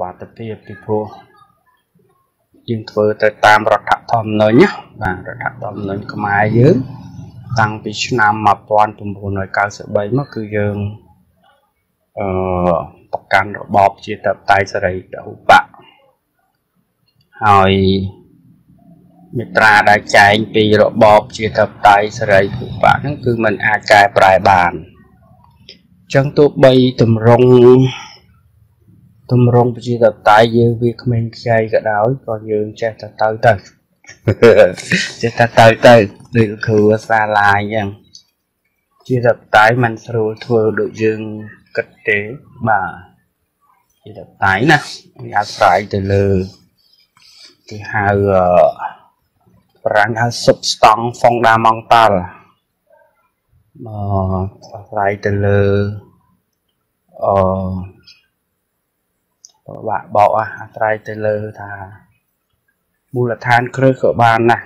វត្ថិភាពពីព្រោះយើងធ្វើទៅតាមរដ្ឋធម្មនុញ្ញណាបាទរដ្ឋធម្មនុញ្ញខ្មែរយើង តាំងពីឆ្នាំ1993មកគឺយើងអឺប្រកាន់របបជាតបតៃសេរីពហុបកហើយមេត្រាដែលចែងពីរបបជាតបតៃសេរីភូបៈហ្នឹងគឺมันអាចកែប្រែបានអញ្ចឹងទោះបីតម្រង់ តម្រង់ប្រជាតបតៃយើងវាក្មេងខ្ចីក៏ដោយក៏យើងចេះតែទៅទៅចេះតែទៅទៅដូចគ្រូសាលាអញ្ចឹងជាតបតៃมันស្រួលធ្វើដូចយើងគិតទេបាទជាតបតៃណាវាអាស្រ័យទៅលើគេហៅអឺប្រាំងហៅសុបស្តង់ហ្វុងដាម៉ង់តាល់មកអាស្រ័យទៅលើអឺ បាក់បោកអាស្រ័យទៅលើថាមូលដ្ឋានគ្រឹះក៏បានណា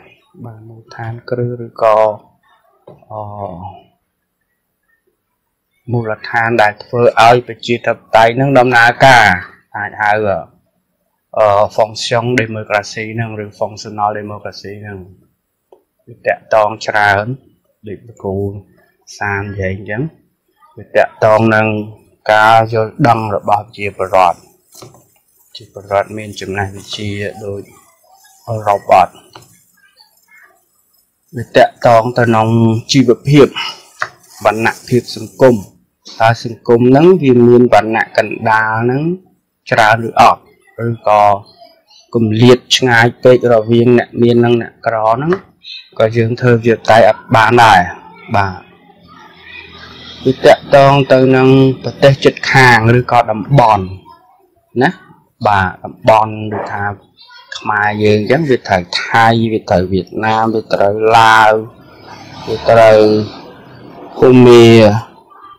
បាទមូលដ្ឋានគ្រឹះឬក៏អមូលដ្ឋានដែលធ្វើឲ្យប្រជាធិបតេយ្យនឹងដំណើរការអាចហៅអឺ function democracy ហ្នឹងឬ functional democracy ហ្នឹងវាតកតងច្រើនដូចប្រគូសាននិយាយអញ្ចឹងវាតកតងនឹងការយល់ដឹងរបស់ជាប្រវត្តិ ជាប្រវត្តិមានចំណេះវិជ្ជាដូចអឺរ៉ុបអត់វាតកតងទៅក្នុងជីវភាពវណ្ណៈភាពសង្គមតើសង្គមហ្នឹងវាមានវណ្ណៈកណ្ដាលហ្នឹងច្រើនឬអត់ឬក៏គម្លាតឆ្ងាយពេករវាងអ្នកមាននិងអ្នកក្រហ្នឹងក៏យើងធ្វើវាតែអត់បានដែរបាទវាតកតងទៅនឹងប្រទេសជិតខាងឬក៏តំបន់ណា បាទតំបន់ដូចថាខ្មែរយើងអញ្ចឹងវាត្រូវថៃវាត្រូវវៀតណាមវាត្រូវឡាវវាត្រូវភូមា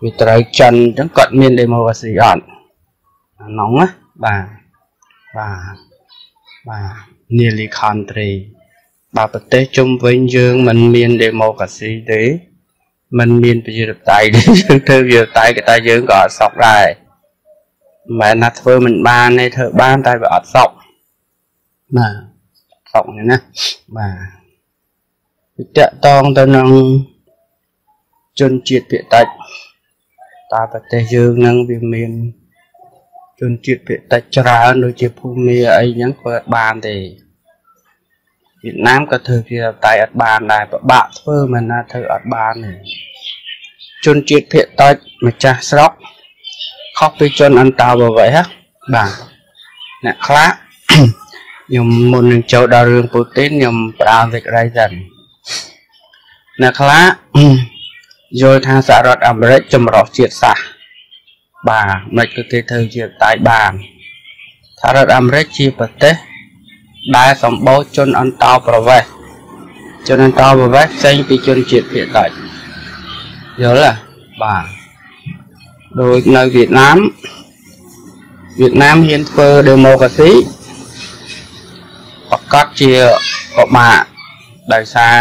វាត្រូវចិនអញ្ចឹងគាត់មាន democracy អត់អានោះណាបាទបាទបាទ nearly country បើប្រទេសជុំវិញយើងមិនមាន democracy ទេมันមានប្រជាធិបតេយ្យទេយើងធ្វើប្រជាធិបតេយ្យក៏តែយើងក៏អត់សក់ដែរ មិនណាធ្វើមិនបានទេធ្វើបានតែវាអត់សក់បាទសក់នេះណាបាទវាតកតងទៅនឹងជនជាតិភាគតិចតើប្រទេសយើងនឹងវាមានជនជាតិភាគតិចច្រើនដូចជាភូមាអីហ្នឹងក៏បានទេវៀតណាមក៏ធ្វើជាតែអត់បានដែរពិបាកធ្វើមិនណាធ្វើអត់បានទេជនជាតិភាគតិចម្ចាស់ស្រុក ខុសពីជនអន្តោប្រវេសន៍បាទអ្នកខ្លះខ្ញុំមុននឹងចូលដល់រឿងពូទីនខ្ញុំផ្ដើមសេចក្តីសិនអ្នកខ្លះយល់ថាសហរដ្ឋអាមេរិកចម្រុះជាតិសាសន៍បាទមិនគឺគេធ្វើជាតៃបានសហរដ្ឋអាមេរិកជាប្រទេសដែលសម្បូរជនអន្តោប្រវេសន៍ជនអន្តោប្រវេសន៍ផ្សេងពីជនជាតិភាគតិចយល់ទេបាទ ដូចនៅវៀតណាមវៀតណាមហ៊ានធ្វើ democracy ប្រកាសជាពិបាកដោយសារ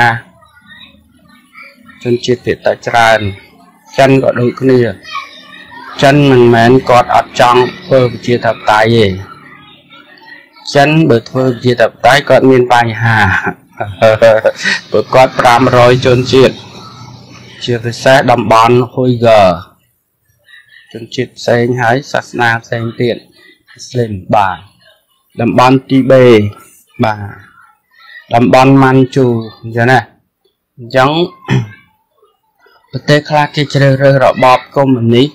ជនជាតិភាគតិចច្រើន ចិនក៏ដូចគ្នា ចិនមិនមែនគាត់អត់ចង់ធ្វើប្រជាធិបតេយ្យទេចិនបើធ្វើប្រជាធិបតេយ្យគាត់មានបញ្ហាព្រោះគាត់500ជនជាតិជាពិសេសតំបន់ Uyghur ជនជាតិផ្សេងហើយសាសនាផ្សេងទៀតអ៊ីស្លាមបាទតំបន់ទីបេបាទតំបន់ម៉ាន់ជូអញ្ចឹងណាអញ្ចឹងប្រទេសខ្លះគេជ្រើសរើសរបបកុម្មុយនីស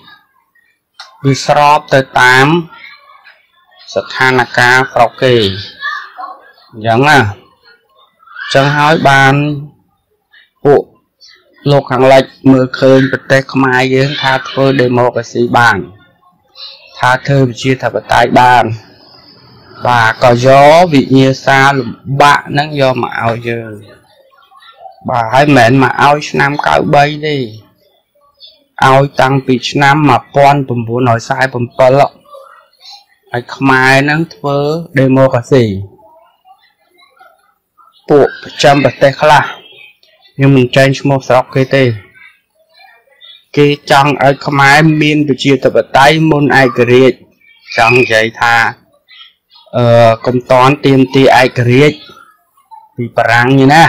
វាស្របទៅតាមស្ថានភាពស្រុកគេអញ្ចឹងណាអញ្ចឹងហើយបានពួក លោកខាងលិចមើលឃើញប្រទេសខ្មែរយើងថាធ្វើ democracy បាន ថាធ្វើប្រជាធិបតេយ្យបានបាទក៏យកវិញ្ញាសាលំបាកហ្នឹងយកមកឲ្យយើងបាទហើយមិនមែនមកឲ្យឆ្នាំ93ទេឲ្យតាំងពីឆ្នាំ1947ហើយខ្មែរហ្នឹងធ្វើ democracy ពួកប្រចាំប្រទេសខ្លះ ខ្ញុំមិនចែងឈ្មោះស្រុកគេទេ គេចង់ឲ្យខ្មែរមានប្រជាធិបតេយ្យមុនឯករាជ្យចង់និយាយថាអឺកុំតន់ទៀមទីឯករាជ្យពីបារាំងនេះណា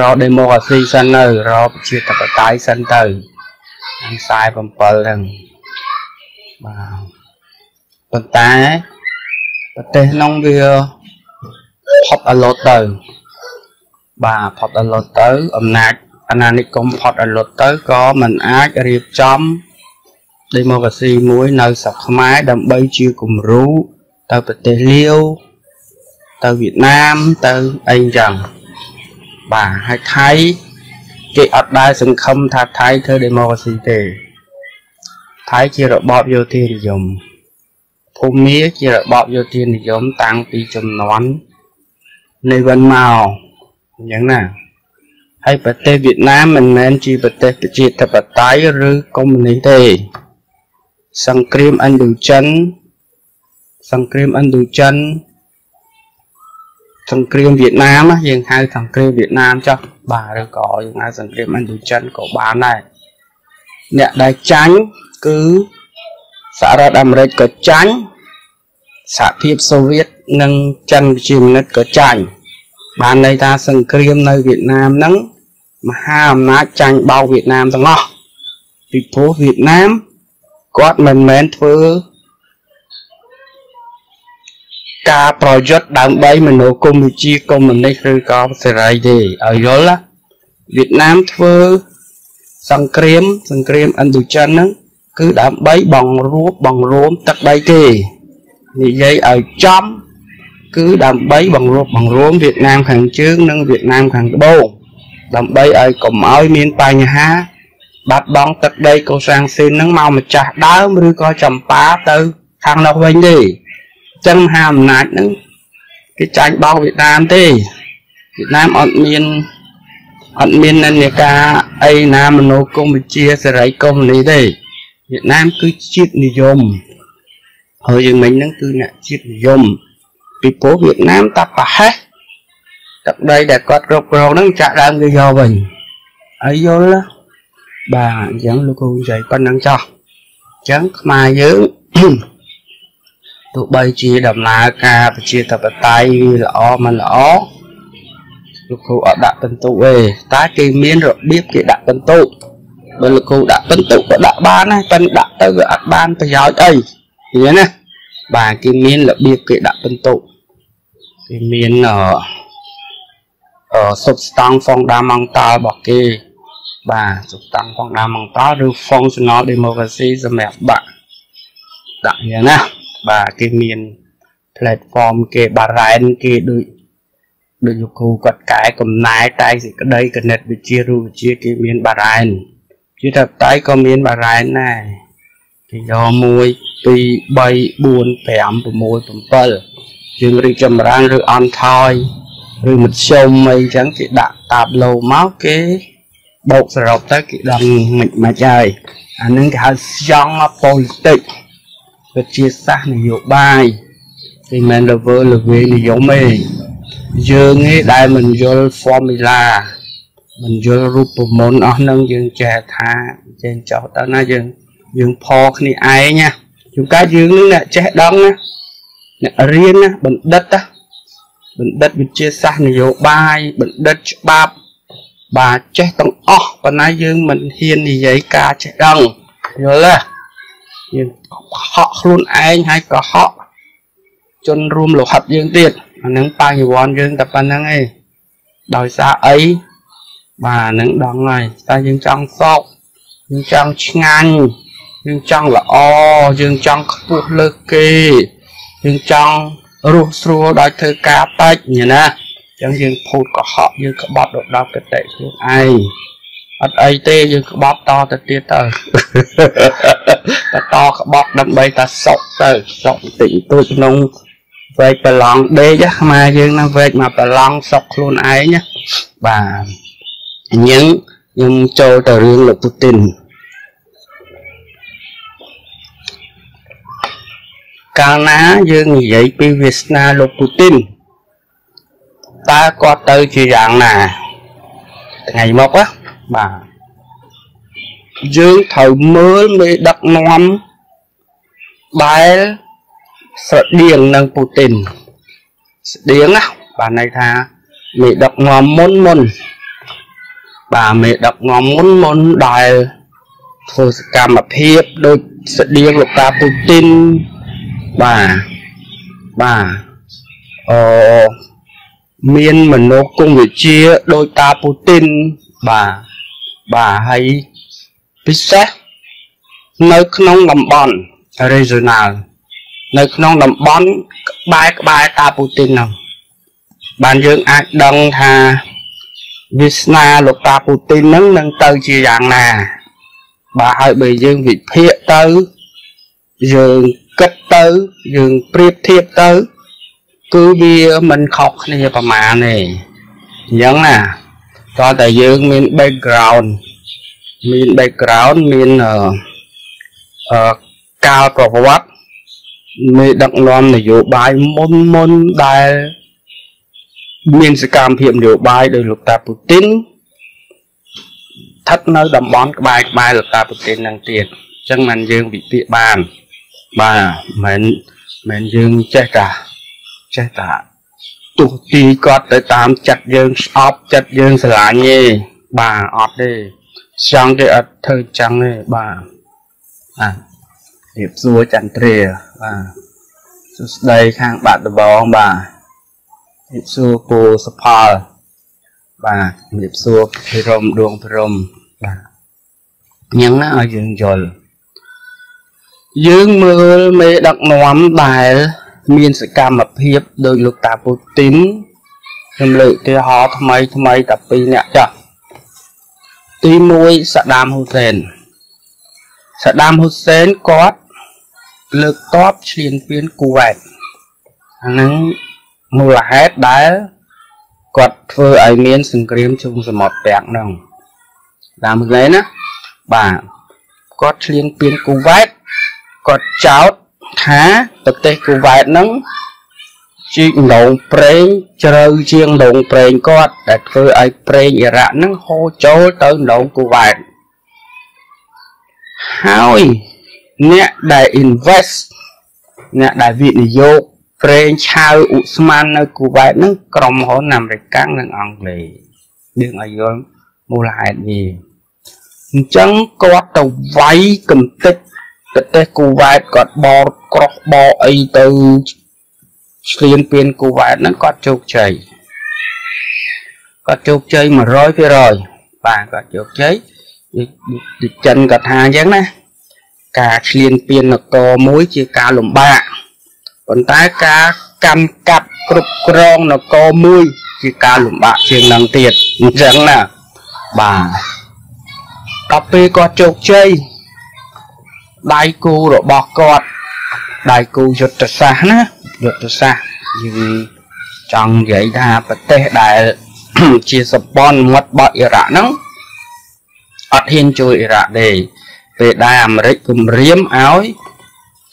រកដេម៉ូគ្រាស៊ីសិននៅរកប្រជាធិបតេយ្យសិនទៅខាងខ្សែ7ហ្នឹងបាទប៉ុន្តែប្រទេសក្នុងវាផុតអលត់ទៅ បាទផុតអលត់ទៅអំណាចអាណានិគមផុតអលត់ទៅក៏មិនអាចរៀបចំដេម៉ូគ្រាស៊ីមួយនៅស្រុកខ្មែរដើម្បីជាគំរូទៅប្រទេសលាវទៅវៀតណាមទៅអីចឹងបាទហើយថៃគេអត់ដែលសង្ឃឹមថាថៃធ្វើដេម៉ូគ្រាស៊ីទេថៃជារបបយោធានិយមភូមាជារបបយោធានិយមតាំងពីចំនួននៃវិនមក អញ្ចឹងណាហើយប្រទេសវៀតណាមមិនមែនជាប្រទេសប្រជាធិបតេយ្យឬកុម្មុយនីសទេ សង្គ្រាមឥណ្ឌូចិនសង្គ្រាមឥណ្ឌូចិនសង្គ្រាមវៀតណាមយើងហៅសង្គ្រាមវៀតណាមចុះបាទឬក៏យើងហៅសង្គ្រាមឥណ្ឌូចិនក៏បានដែរអ្នកដែលចាញ់គឺសហរដ្ឋអាមេរិកក៏ចាញ់សហភាពសូវៀតនិងចិនវិជាមានិតក៏ចាញ់ បានន័យថាសង្គ្រាមនៅវៀតណាមហ្នឹងមហាអំណាចចាញ់បោកវៀតណាមទាំងអស់ពីព្រោះវៀតណាមគាត់មិនមែនធ្វើការប្រយុទ្ធដើម្បីមនោគមវិជ្ជាកុម្មុយនីសឬក៏សេរីទេឲ្យយល់ណាវៀតណាមធ្វើសង្គ្រាមសង្គ្រាមឥណ្ឌូចិនហ្នឹងគឺដើម្បីបង្រួបបង្រួមទឹកដីគេនិយាយឲ្យចំ គឺដើម្បីបង្រួបបង្រួមវៀតណាមខាងជើងនិងវៀតណាមខាងត្បូងដើម្បីឲ្យកុំឲ្យមានបញ្ហាបាត់បង់ទឹកដីកូសាំងស៊ីននឹងមកម្ចាស់ដើមឬក៏ចម្ប៉ាទៅខាងនោះវិញទេចឹងមហាអំណាចហ្នឹងគេចាញ់បោកវៀតណាមទេវៀតណាមអត់មានអត់មាននិន្នាការអីណាមនោគមវិជ្ជាសេរីកុម្មុយនីទេវៀតណាមគឺជាតិនិយមហើយយើងមិញហ្នឹងគឺអ្នកជាតិនិយម ពីព្រោះវៀតណាមតាប្រហែសទឹកដីដែលគាត់គ្រប់គ្រងហ្នឹងចាក់ដើមគេយកវិញហើយយល់បាទអញ្ចឹងលោកគ្រូនិយាយប៉ុណ្្នឹងចោះអញ្ចឹងខ្មែរយើងទោះបីជាដំណើរការប្រជាធិបតេយ្យវាល្អមិនល្អលោកគ្រូអត់ដាក់ពិន្ទុទេតែគេមានរបៀបគេដាក់ពិន្ទុបើលោកគ្រូដាក់ពិន្ទុក៏ដាក់បានដែរប៉ុន្តែដាក់ទៅវាអត់បានប្រយោជន៍អីឃើញណាបាទគេមានរបៀបគេដាក់ពិន្ទុ គេមានអឺអឺ substance fundamental របស់គេ បាទ substance fundamental ឬ functional democracy សម្រាប់បាក់ដាក់យ៉ាងណាបាទគេមាន platform គេបារ៉ែនគេដូចដូចលោកគ្រូគាត់កែកំណែតែសេចក្តីគណិតវិទ្យារូបវិទ្យាគេមានបារ៉ែនជាថាតៃក៏មានបារ៉ែនដែរគេយក1 2 3 4 5 6 7 យើងរីកចម្រើនឬអន់ថយឬមធ្យមអីចឹងគេដាក់តាបឡូមកគេបូកសរុបទៅគេដឹងមិនមិនហើយអានឹងគេហៅស្យង់ politics វិទ្យាសាស្ត្រនយោបាយគេមិន level level និយមទេយើងឯងដែលមិនយល់ formula មិនយល់រូបមន្តអស់នឹងយើងចេះថាចេះចោះទៅណាយើងយើងផគ្នាឯងណាជួនកាលយើងនឹងអ្នកចេះដឹងណា អ្នករៀនណាបណ្ឌិតណាបណ្ឌិតវិទ្យាសាស្ត្រនយោបាយបណ្ឌិតច្បាប់បាទចេះទាំងអស់ប៉ុន្តែយើងមិនហ៊ាននិយាយការចេះដឹងយល់ទេយើងហក់ខ្លួនឯងហើយកុហកជនរួមលោហិតយើងទៀតអានឹងបញ្ញវន្តយើងតែប៉ុណ្្នឹងឯងដោយសារអីបាទនឹងដងហើយតែយើងចង់សោកយើងចង់ឆ្ងាញ់យើងចង់ល្អយើងចង់ខ្ពស់លើសគេ យើងចង់រស់ស្រួលដោយធ្វើការបាច់ញណាអញ្ចឹងយើងភូតកុហកយើងក្បត់ទៅដល់កតិខ្លួនឯងអត់អីទេយើងក្បត់តទៅទៀតទៅតក្បត់ដើម្បីតែសុកទៅសុកបន្តិចបន្តួចក្នុងវែកប្រឡងដេកខ្មែរយើងណាវែកមកប្រឡងសុកខ្លួនឯងណាបាទអញ្ចឹងខ្ញុំចូលទៅរឿងលោកពូទីន កាលណាយើងនិយាយពីវាសនាលោកពូទីនតើគាត់ទៅជាយ៉ាងណាថ្ងៃមកណាបាទយើងត្រូវមើលមេដឹកនាំដែលស្រដៀងនឹងពូទីនស្ដៀងណាបានន័យថាមេដឹកនាំមុនមុនបាទមេដឹកនាំមុនមុនដែលធ្វើសកម្មភាពដូចស្តៀងលោកតាពូទីន បាទបាទអឺមានមនោគមវិជ្ជាដោយតាពូទីនបាទបាទហើយពិសេសនៅក្នុងតំបន់ regional នៅក្នុងតំបន់ក្បែរក្បែរតាពូទីននោះបានយើងអាចដឹងថាវាសនាលោកតាពូទីននឹងនឹងទៅជាយ៉ាងណាបាទហើយបើយើងវិភាគទៅយើង គិតទៅយើងប្រៀបធៀបទៅ គឺវាមិនខុសគ្នាប្រមាណទេអញ្ចឹងណាតើតែយើងមាន background មាន background មានអឺអឺកាលប្រវត្តិមានដឹកនាំនយោបាយមុនមុនដែលមានសកម្មភាពនយោបាយដោយលោកតាពូទីនស្ថិតនៅតំបន់ក្បែរក្បែរលោកតាពូទីននឹងទៀតអញ្ចឹងមិនយើងវិភាគបាន បាទមិនមិនយើងចេះតាចេះតាទោះទីគាត់ទៅតាមចិត្តយើងស្អប់ចិត្តយើងស្រឡាញ់ទេបាទអត់ទេចង់គេអត់ធ្វើចឹងទេបាទបាទរៀបសួរចន្ទ្រាបាទសួស្ដីខាងបាត់ដំបងបាទរៀបសួរគូសផលបាទរៀបសួរភិរមដួងភិរមបាទញ៉ឹងណាឲ្យយើងយល់ យើងមើលមេដឹកនាំដែលមានសកម្មភាពដោយលោកតាពូទីនខ្ញុំលើកឧទាហរណ៍ថ្មីថ្មីតែពីរនាក់ចាស់ទី1សាដាមហ៊ូសែនសាដាមហ៊ូសែនគាត់លើកតបឈ្លានពានគូវ៉ែតអាហ្នឹងមូលហេតុដែលគាត់ធ្វើឲ្យមានសង្គ្រាមជុំសមុទ្រពាក់ហ្នឹងតាមមើលណាបាទគាត់ឈ្លានពានគូវ៉ែត គាត់ចោទថាប្រទេសគូវ៉ែតហ្នឹងជីកដងប្រេងជ្រៅជាងដងប្រេងគាត់ដែលធ្វើឲ្យប្រេងអ៊ីរ៉ាក់ហ្នឹងហូរចូលទៅដងគូវ៉ែតហើយអ្នកដែល invest អ្នកដែលវិនិយោគប្រេងឆៅឧស្ម័ននៅគូវ៉ែតហ្នឹងក្រុមហ៊ុនអាមេរិកនិងអង់គ្លេសយើងឲ្យយល់មូលហេតុនេះអញ្ចឹងគាត់ទៅវាយកំទេច ប្រទេសគូវ៉ែតគាត់បរក្រោះបរអីទៅឆ្លៀនពៀនគូវ៉ែតហ្នឹងគាត់ជោគជ័យគាត់ជោគជ័យ100%បាទគាត់ជោគជ័យចិនគាត់ថាអញ្ចឹងណាការឆ្លៀនពៀននគរមួយជាការលំបាកប៉ុន្តែការកាន់កាប់គ្រប់គ្រងនគរមួយជាការលំបាកជាងនឹងទៀតអញ្ចឹងណាបាទដល់ពេលគាត់ជោគជ័យ ដៃគូរបស់គាត់ដៃគូយុទ្ធសាស្ត្រណាយុទ្ធសាស្ត្រយើងចង់និយាយថាប្រទេសដែលជាសម្ព័ន្ធមិត្តរបស់អ៊ីរ៉ាក់ហ្នឹងអត់ហ៊ានជួយអ៊ីរ៉ាក់ទេពេលដែលអាមេរិកគម្រាមឲ្យ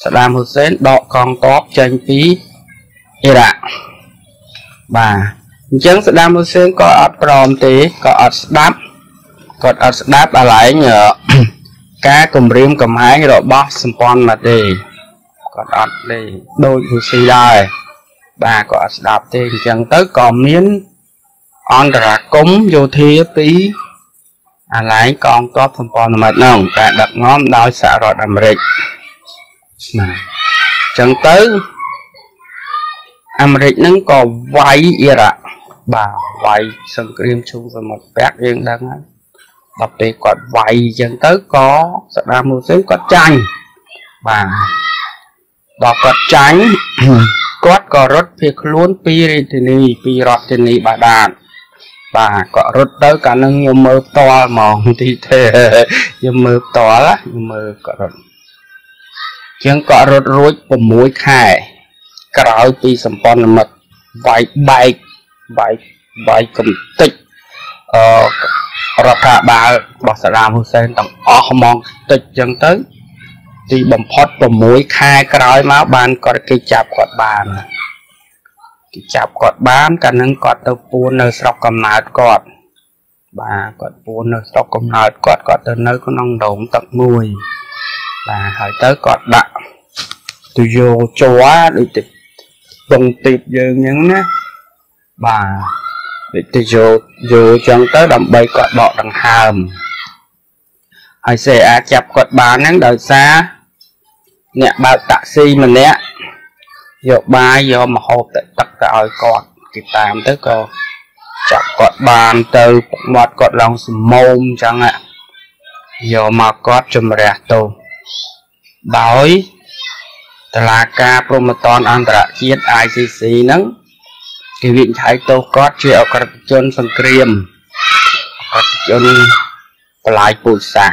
សាដាមហ៊ូសែនដកកងទ័ពចេញពីអ៊ីរ៉ាក់បាទអញ្ចឹងសាដាមហ៊ូសែនក៏អត់ព្រមទេក៏អត់ស្ដាប់គាត់អត់ស្ដាប់អាឡែង ការគម្រាមកំហែងរបស់សម្ព័ន្ធមកទេគាត់អត់ទេដូចរុស្ស៊ីដែរបាទក៏អត់ស្ដាប់ទេអញ្ចឹងទៅក៏មានអន្តរាគមយោធាពីអាឡែងកងទ័ពសម្ព័ន្ធមិត្តនោះការដឹកនាំដោយសហរដ្ឋអាមេរិកណាអញ្ចឹងទៅអាមេរិកហ្នឹងក៏វាយអ៊ីរ៉ាក់បាទវាយសង្គ្រាមឈូសមុទ្រពាក់យើងដឹងហើយ ដល់ពេលគាត់វាយអញ្ចឹងទៅក៏សដាមហ៊ូសេនគាត់ចាញ់បាទដល់គាត់ចាញ់គាត់ក៏រត់ភៀសខ្លួនពីរាជធានីពីរដ្ឋធានីបាដានបាទគាត់រត់ទៅកាលនឹងខ្ញុំមើលផ្ទាល់ហ្មងទីទេខ្ញុំមើលផ្ទាល់ខ្ញុំមើលគាត់រត់ជាងគាត់រត់រួច6ខែក្រោយពីសម្ព័ន្ធមិត្តវាយបែកបែកបែកកំតិចអឺ រដ្ឋាភិបាលរបស់សាដាមហ៊ូសែនទាំងអស់ហ្មងតិចចឹងទៅ ទីបំផុត6ខែក្រោយមកបានគាត់គេចាប់គាត់បានគេចាប់គាត់បានកាលហ្នឹងគាត់ទៅពួននៅស្រុកកំណើតគាត់បាទគាត់ពួននៅស្រុកកំណើតគាត់គាត់ទៅនៅក្នុងដងទឹកមួយបាទហើយទៅគាត់ដាក់ទៅយកជ័រដូចទៅដងទីបយើងអញ្ចឹងណាបាទ ដូចទៅយកយកអញ្ចឹងទៅដើម្បីគាត់ដកដង្ហើមហើយសេអាចចាប់គាត់បានហ្នឹងដោយសារអ្នកបើកតាក់ស៊ីម្នាក់យកបាយយកម្ហូបទឹកទឹកទៅឲ្យគាត់គេតាមទៅក៏ចាប់គាត់បានទៅពុកមាត់គាត់ឡងសមោមអញ្ចឹងយកមកគាត់ជំរះទោសដោយតឡាការព្រហ្មទណ្ឌអន្តរជាតិ ICC ហ្នឹង គេវិនិច្ឆ័យទោសគាត់ជាអក្រិតជនសង្គ្រាមអក្រិតជនបលាយពូជសាស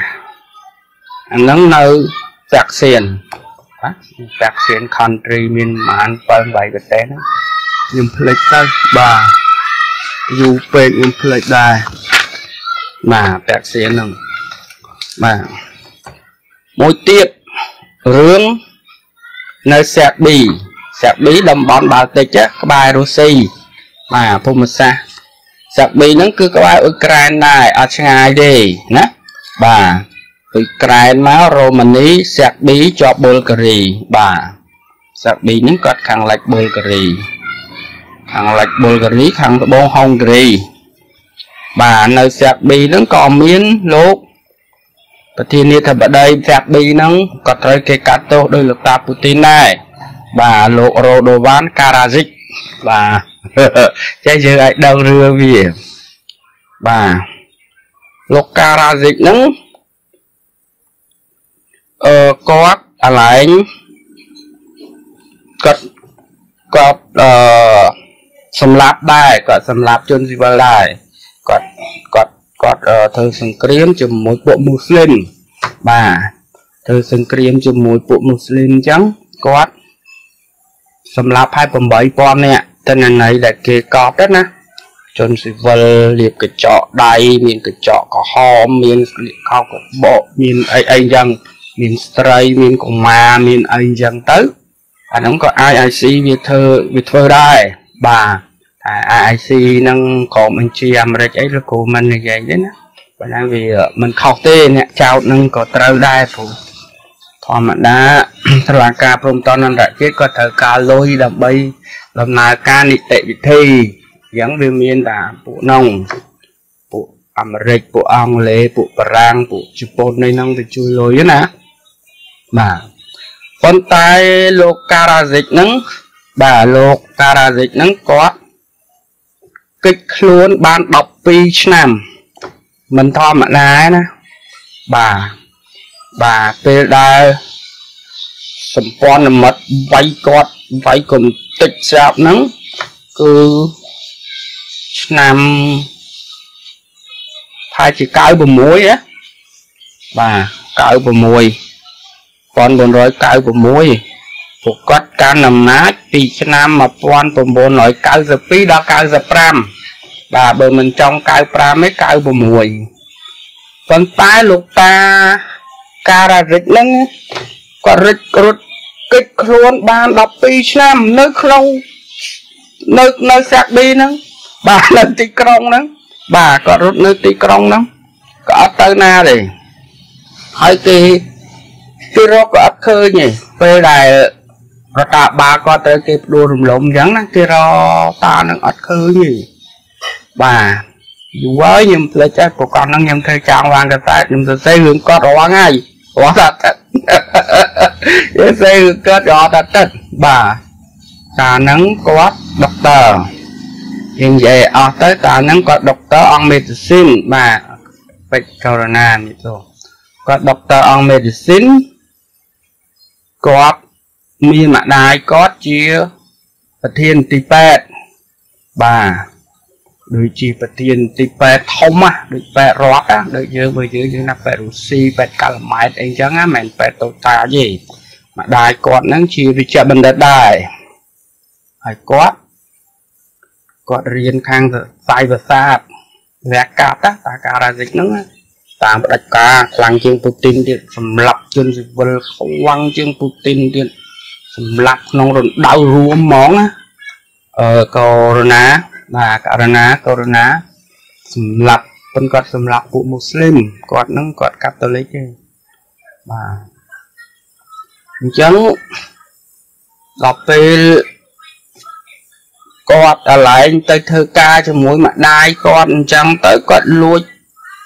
អាហ្នឹងនៅតាក់សៀនតាក់សៀន country មានប្រហែល7 8ប្រទេសហ្នឹងខ្ញុំភ្លេចទៅបាទយូរពេកខ្ញុំភ្លេចដែរបាទតាក់សៀនហ្នឹងបាទមួយទៀតរឿងនៅសេប៊ី សេប៊ីតំបន់បាល់ទិកក្បែររុស្ស៊ីបាទភូមិសាស្ត្រសេប៊ីហ្នឹងគឺក្បែរអ៊ុយក្រែនដែរអត់ឆ្ងាយទេណាបាទអ៊ុយក្រែនមករ៉ូម៉ានីសេប៊ីជាប់ប៊ុលហ្គារីបាទសេប៊ីហ្នឹងគាត់ខាងលិចប៊ុលហ្គារីខាងលិចប៊ុលហ្គារីខាងត្បូងហុងហ្គារីបាទនៅសេប៊ីហ្នឹងក៏មានលោកប្រធានាធិបតីសាក់ប៊ីហ្នឹងក៏ត្រូវគេកាត់ទោសដោយលោកតាពូទីនដែរ បាទលោករ៉ូដូវ៉ានការ៉ាស៊ីកបាទចេះយើងឲ្យដឹងរឿងវាបាទលោកការ៉ាស៊ីកហ្នឹងអឺគាត់អាឡែងគាត់គាត់អឺសម្លាប់ដែរគាត់សម្លាប់ជនស៊ីវិលដែរគាត់គាត់គាត់ធ្វើសង្គ្រាមជាមួយពួកមូស្លីមបាទធ្វើសង្គ្រាមជាមួយពួកមូស្លីមអញ្ចឹងគាត់ សម្រាប់ឲ្យ8000នាក់តនន័យដែលគេកប់ទៅណាជនស៊ីវិលលាបកញ្ចក់ដៃមានកញ្ចក់ក្រហមមានខោកបកមានអីអីអញ្ចឹងមានស្ត្រីមានកុមារមានអីអញ្ចឹងទៅអាហ្នឹងក៏ IIC វាធ្វើវាធ្វើដែរបាទតែ IIC ហ្នឹងក៏បញ្ជាអាមេរិកអីលោកគ្រូមិននិយាយទេណាបើណាវាមិនខុសទេអ្នកចោតហ្នឹងក៏ត្រូវដែរព្រោះ ធម្មតាតុលាការព្រំតនអន្តរជាតិក៏ត្រូវការលុយដើម្បីដំណើរការនីតិវិធីអញ្ចឹងវាមានតែពួកនោះពួកអាមេរិកពួកអង់គ្លេសពួកបារាំងពួកជប៉ុននេះហ្នឹងទៅជួយលុយណាបាទប៉ុន្តែលោកការ៉ាសិកហ្នឹងបាទលោកការ៉ាសិកហ្នឹងគាត់កិច្ចខ្លួនបាន12ឆ្នាំមិនធម្មតាណាបាទ បាទពេលដែលសម្ព័ន្ធមិត្តវាយគាត់វាយកំតិចស្រាប់ហ្នឹងគឺឆ្នាំផាជា96ហ៎បាទ96 1996ពួកគាត់កាន់អំណាចពីឆ្នាំ1992ដល់95បាទបើមិនចង់95ទេ96ប៉ុន្តែលោកតា ការរិចហ្នឹងគាត់រិចរត់កិច្ចខ្លួនបាន12ឆ្នាំនៅក្នុងនៅនៅសាក់ប៊ីហ្នឹងបាទនៅទីក្រុងហ្នឹងបាទគាត់រត់នៅទីក្រុងហ្នឹងក៏អត់ទៅណាទេហើយគេគេរកក៏អត់ឃើញទេពេលដែលរដ្ឋាភិបាលគាត់ត្រូវគេផ្ដួលរំលំអញ្ចឹងណាគេរកតានឹងអត់ឃើញទេបាទយូរហើយខ្ញុំផ្លេចហើយប្រកបហ្នឹងខ្ញុំធ្វើចាងវាងកសែតខ្ញុំសរសេររឿងគាត់រងហើយ រងថាទឹកយើងសរសេររឿងគាត់រងថាទឹកបាទតាហ្នឹងគាត់ដុកទ័រយើងនិយាយអស់ទៅតាហ្នឹងគាត់ដុកទ័រអង្គមេឌីស៊ីនបាទពេជ្រកូវីដនេះទៅគាត់ដុកទ័រអង្គមេឌីស៊ីនគាត់មានម្ដាយគាត់ជាប្រធានទី8បាទ ដូចជាប្រធានទីពេទ្យធំណាដូចពេទ្យរដ្ឋណាដូចយើងបើយើងយើងណាពេទ្យរុស្ស៊ីពេទ្យកាល់ម៉ែតអីចឹងណាមិនពេទ្យតូចតាចទេម្ដាយគាត់ហ្នឹងជាវិជ្ជបណ្ឌិតដែរហើយគាត់គាត់រៀនខាងសាយភាសាវគ្គកាត់តាការ៉ាសិកហ្នឹងតាមផ្ដាច់ការខ្លាំងជាងពូទីនទៀតសម្រាប់ជនស៊ីវិលខ្វាំងជាងពូទីនទៀតសម្រាប់ក្នុងរណ្ដៅរួមហ្មងណាអឺកូវីដ បាទករណាកូវីដសម្រាប់ប៉ុនគាត់សម្រាប់ពួកមូស្លីមគាត់នឹងគាត់កាតូលិកទេបាទអញ្ចឹងដល់ពេលគាត់កន្លែងទៅធ្វើការជាមួយម្ដាយគាត់អញ្ចឹងទៅគាត់លួច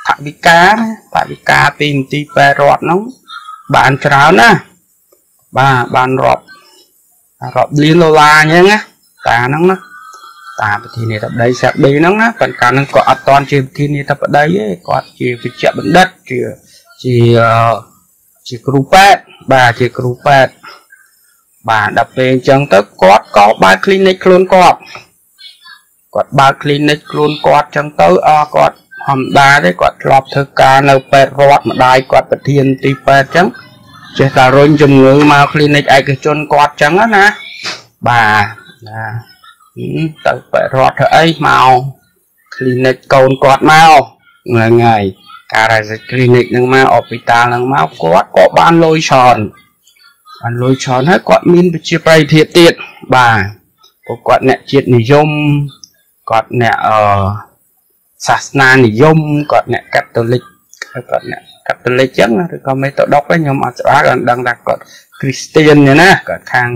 ថវិកាថវិកាពីមន្ទីរពេទ្យរដ្ឋហ្នឹងបានច្រើនណាបាទបានរាប់រាប់លានដុល្លារអញ្ចឹងណាតាហ្នឹងណា តាប្រធានាធិបតីសាក់ប៊ីហ្នឹងណាប៉ុន្តែហ្នឹងគាត់អត់តន់ជាប្រធានាធិបតីទេគាត់ជាវិជ្ជបណ្ឌិតជាជាជាគ្រូពេទ្យបាទជាគ្រូពេទ្យបាទដល់ពេលអញ្ចឹងទៅគាត់ក៏បើក clinic ខ្លួនគាត់គាត់បើក clinic ខ្លួនគាត់អញ្ចឹងទៅអគាត់ធម្មតាទេគាត់ធ្លាប់ធ្វើការនៅពេទ្យរដ្ឋម្ដាយគាត់ប្រធានទីពេទ្យអញ្ចឹងចេះតែរុញជំងឺមក clinic ឯកជនគាត់អញ្ចឹងណាបាទណា ទៅពេទ្យរដ្ឋធ្វើអីមក clinic កូនគាត់មកហ្នឹងហើយការរក clinic ហ្នឹងមកអពីតាហ្នឹងមកគាត់ក៏បានលុយច្រើនបានលុយច្រើនហើយគាត់មានប្រជាប្រិយភាពទៀតបាទពួកគាត់អ្នកជាតិនិយមគាត់អ្នកអឺសាសនានិយមគាត់អ្នកកាតូលិកគាត់អ្នកកាតូលិកចឹងឬក៏មេតូដុកខ្ញុំអត់ច្បាស់គាត់ដឹងថាគាត់គ្រីស្ទៀនណាគាត់ខាង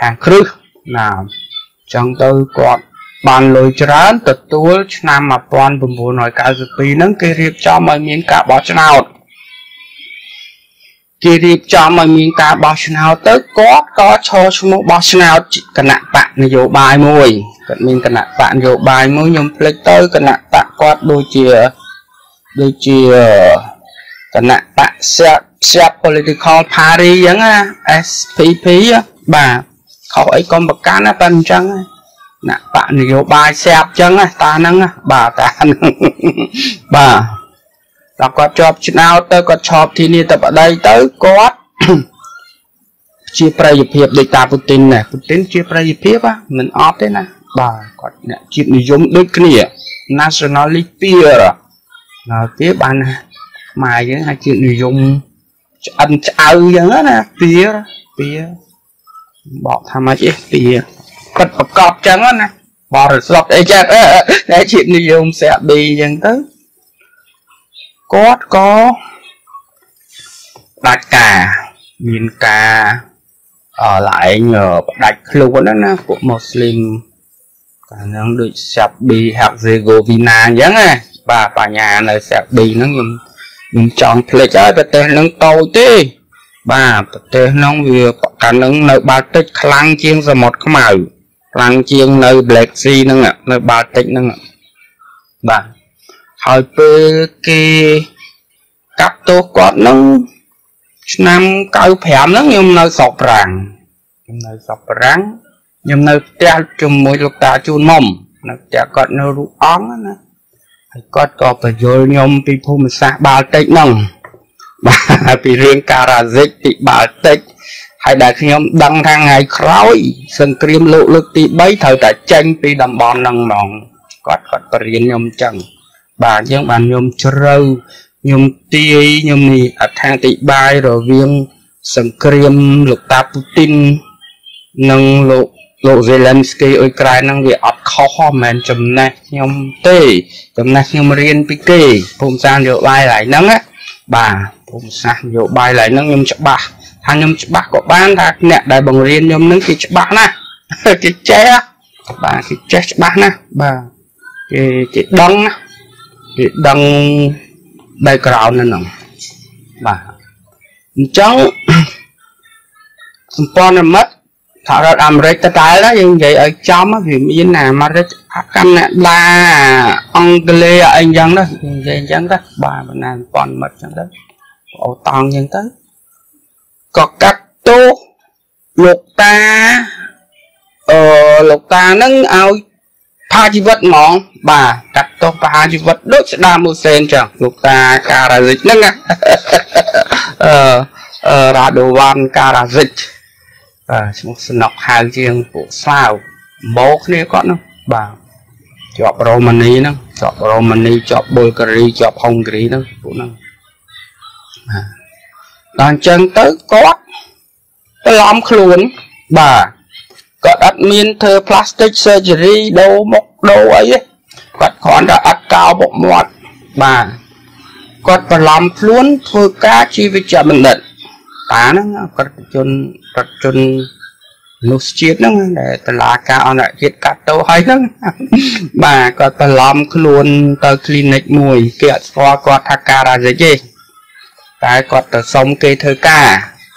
ខាងគ្រឹះណា ចឹងទៅគាត់បានលុយច្រើនទទួលឆ្នាំ1992ហ្នឹងគេរៀបចំឲ្យមានការបោះឆ្នោតគេរៀបចំឲ្យមានការបោះឆ្នោតទៅគាត់ក៏ឈរឈ្មោះបោះឆ្នោតគណៈបកនយោបាយមួយគាត់មានគណៈបកនយោបាយមួយខ្ញុំភ្លេចទៅគណៈបកគាត់ដូចជាដូចជាគណៈបកស្យាស្យា political party អញ្ចឹងណា SPP បាទ ខុសអីកុំប្រកាន់ណាតែអញ្ចឹងណាបកនយោបាយស្យាបអញ្ចឹងតាហ្នឹងបាទតាហ្នឹងបាទដល់គាត់ជាប់ឆ្នោតទៅគាត់ឈប់ធានាតបដីទៅគាត់ជាប្រយោភាពដូចតាពូទីនណាពូទីនជាប្រយោភាពមិនអត់ទេណាបាទគាត់អ្នកជាតិនិយមដូចគ្នា nationalist peer ណាគេបានម៉ែយើងឲ្យជាតិនិយមឆ្អិនឆ្អៅអញ្ចឹងណា peer peer បកថាម៉េចទេ peer គាត់ប្រកបអញ្ចឹងណាបរិសុទ្ធអីចឹងតែជាតិនិយមសាក់ប៊ីអញ្ចឹងទៅគាត់ក៏ដាច់ការមានការអឡើងផ្ដាច់ខ្លួនណាពួកមូស្លីមកាលហ្នឹងដូចសាប់ប៊ីហាក់សេហ្គូវីណាអញ្ចឹងណាបាទបញ្ញានៅសាប់ប៊ីហ្នឹងខ្ញុំខ្ញុំចង់ភ្លេចហើយប្រទេសហ្នឹងតូចទេ បាទប្រទេសហ្នឹងវាកាលហ្នឹងនៅបាល់ទិកខ្លាំងជាងសមុទ្រខ្មៅខ្លាំងជាងនៅ Black Sea ហ្នឹងនៅបាល់ទិកហ្នឹងបាទហើយពេលគេកាប់ទោសគាត់ហ្នឹងឆ្នាំ95ហ្នឹងខ្ញុំនៅស្រុកប្រាំងខ្ញុំនៅស្រុកប្រាំងខ្ញុំនៅផ្ទះជាមួយលោកតាជូនមុំនៅផ្ទះគាត់នៅរូបអង្គណាហើយគាត់ក៏បញ្យល់ខ្ញុំពីភូមិសាស្ត្របាល់តិចហ្នឹង បាទពីរឿងការ៉ាហ្សិកពីបាល់តិចហើយដែលខ្ញុំដឹងថាថ្ងៃក្រោយសង្គ្រាមលោកលើកទី3ត្រូវតែចេញពីតំបន់ហ្នឹងហ្មងគាត់គាត់បរៀនខ្ញុំអញ្ចឹងបាទយើងបានខ្ញុំជ្រៅខ្ញុំទាយខ្ញុំនេះអត្ថាធិប្បាយរវាងសង្គ្រាមលោកតាពូទីននិងលោកលោកហ្សេឡិនស្គីអ៊ុយក្រែនហ្នឹងវាអត់ខុសមិនមែនចំណេះខ្ញុំទេចំណេះខ្ញុំរៀនពីគេភូមិសាស្ត្រនយោបាយឡើយហ្នឹងណាបាទ ភូមិសាស្ត្រនយោបាយឡើយហ្នឹងខ្ញុំច្បាស់ថាខ្ញុំច្បាស់ក៏បានថាអ្នកដែលបង្រៀនខ្ញុំហ្នឹងគេច្បាស់ណាស់គេចេះបាទគេចេះច្បាស់ណាស់បាទគេគេដឹងណាគេដឹង background ហ្នឹងបាទអញ្ចឹងសម្ព័ន្ធមិត្តសហរដ្ឋអាមេរិកទៅតែណាយើងនិយាយឲ្យចំវាមានអាមេរិកកាណាដាអង់គ្លេសអីចឹងទៅនិយាយអញ្ចឹងទៅបាទបណ្ណាសម្ព័ន្ធមិត្តអញ្ចឹងទៅ អូតង់អញ្ចឹងទៅក៏កាត់ទោសលោកតាអឺលោកតាហ្នឹងឲ្យផាជីវិតហ្មង បាទកាត់ទោសប្រហារជីវិតដូចស្ដាមហ៊ូសេនចឹងលោកតាការ៉ាហ្សិកហ្នឹងអឺរ៉ាដូវ៉ាន់ការ៉ាហ្សិកបាទឈ្មោះស្នុកហៅជាងពួកស្លាវបោគ្នាគាត់នោះបាទជាប់រ៉ូម៉ានីហ្នឹងជាប់រ៉ូម៉ានីជាប់ប៊ុលហ្គារីជាប់ហុងគ្រីហ្នឹងពួកហ្នឹងបាទ ដល់អញ្ចឹងទៅគាត់ប្រឡំខ្លួនបាទគាត់អត់មានធ្វើ plastic surgery ដូរមុខដូរអីទេគាត់គ្រាន់តែអត់កោមុខមាត់បាទគាត់ប្រឡំខ្លួនធ្វើការជាវិជ្ជបណ្ឌិតតាហ្នឹងប្រតិជនប្រតិជនមនុស្សជាតិហ្នឹងដែលតឡាការអន្តរជាតិកាត់តោហើយហ្នឹងបាទគាត់បន្លំខ្លួនទៅ clinic មួយគេអត់ស្គាល់គាត់ថាការ៉ាសិចទេ តែគាត់ទៅសុំគេធ្វើការ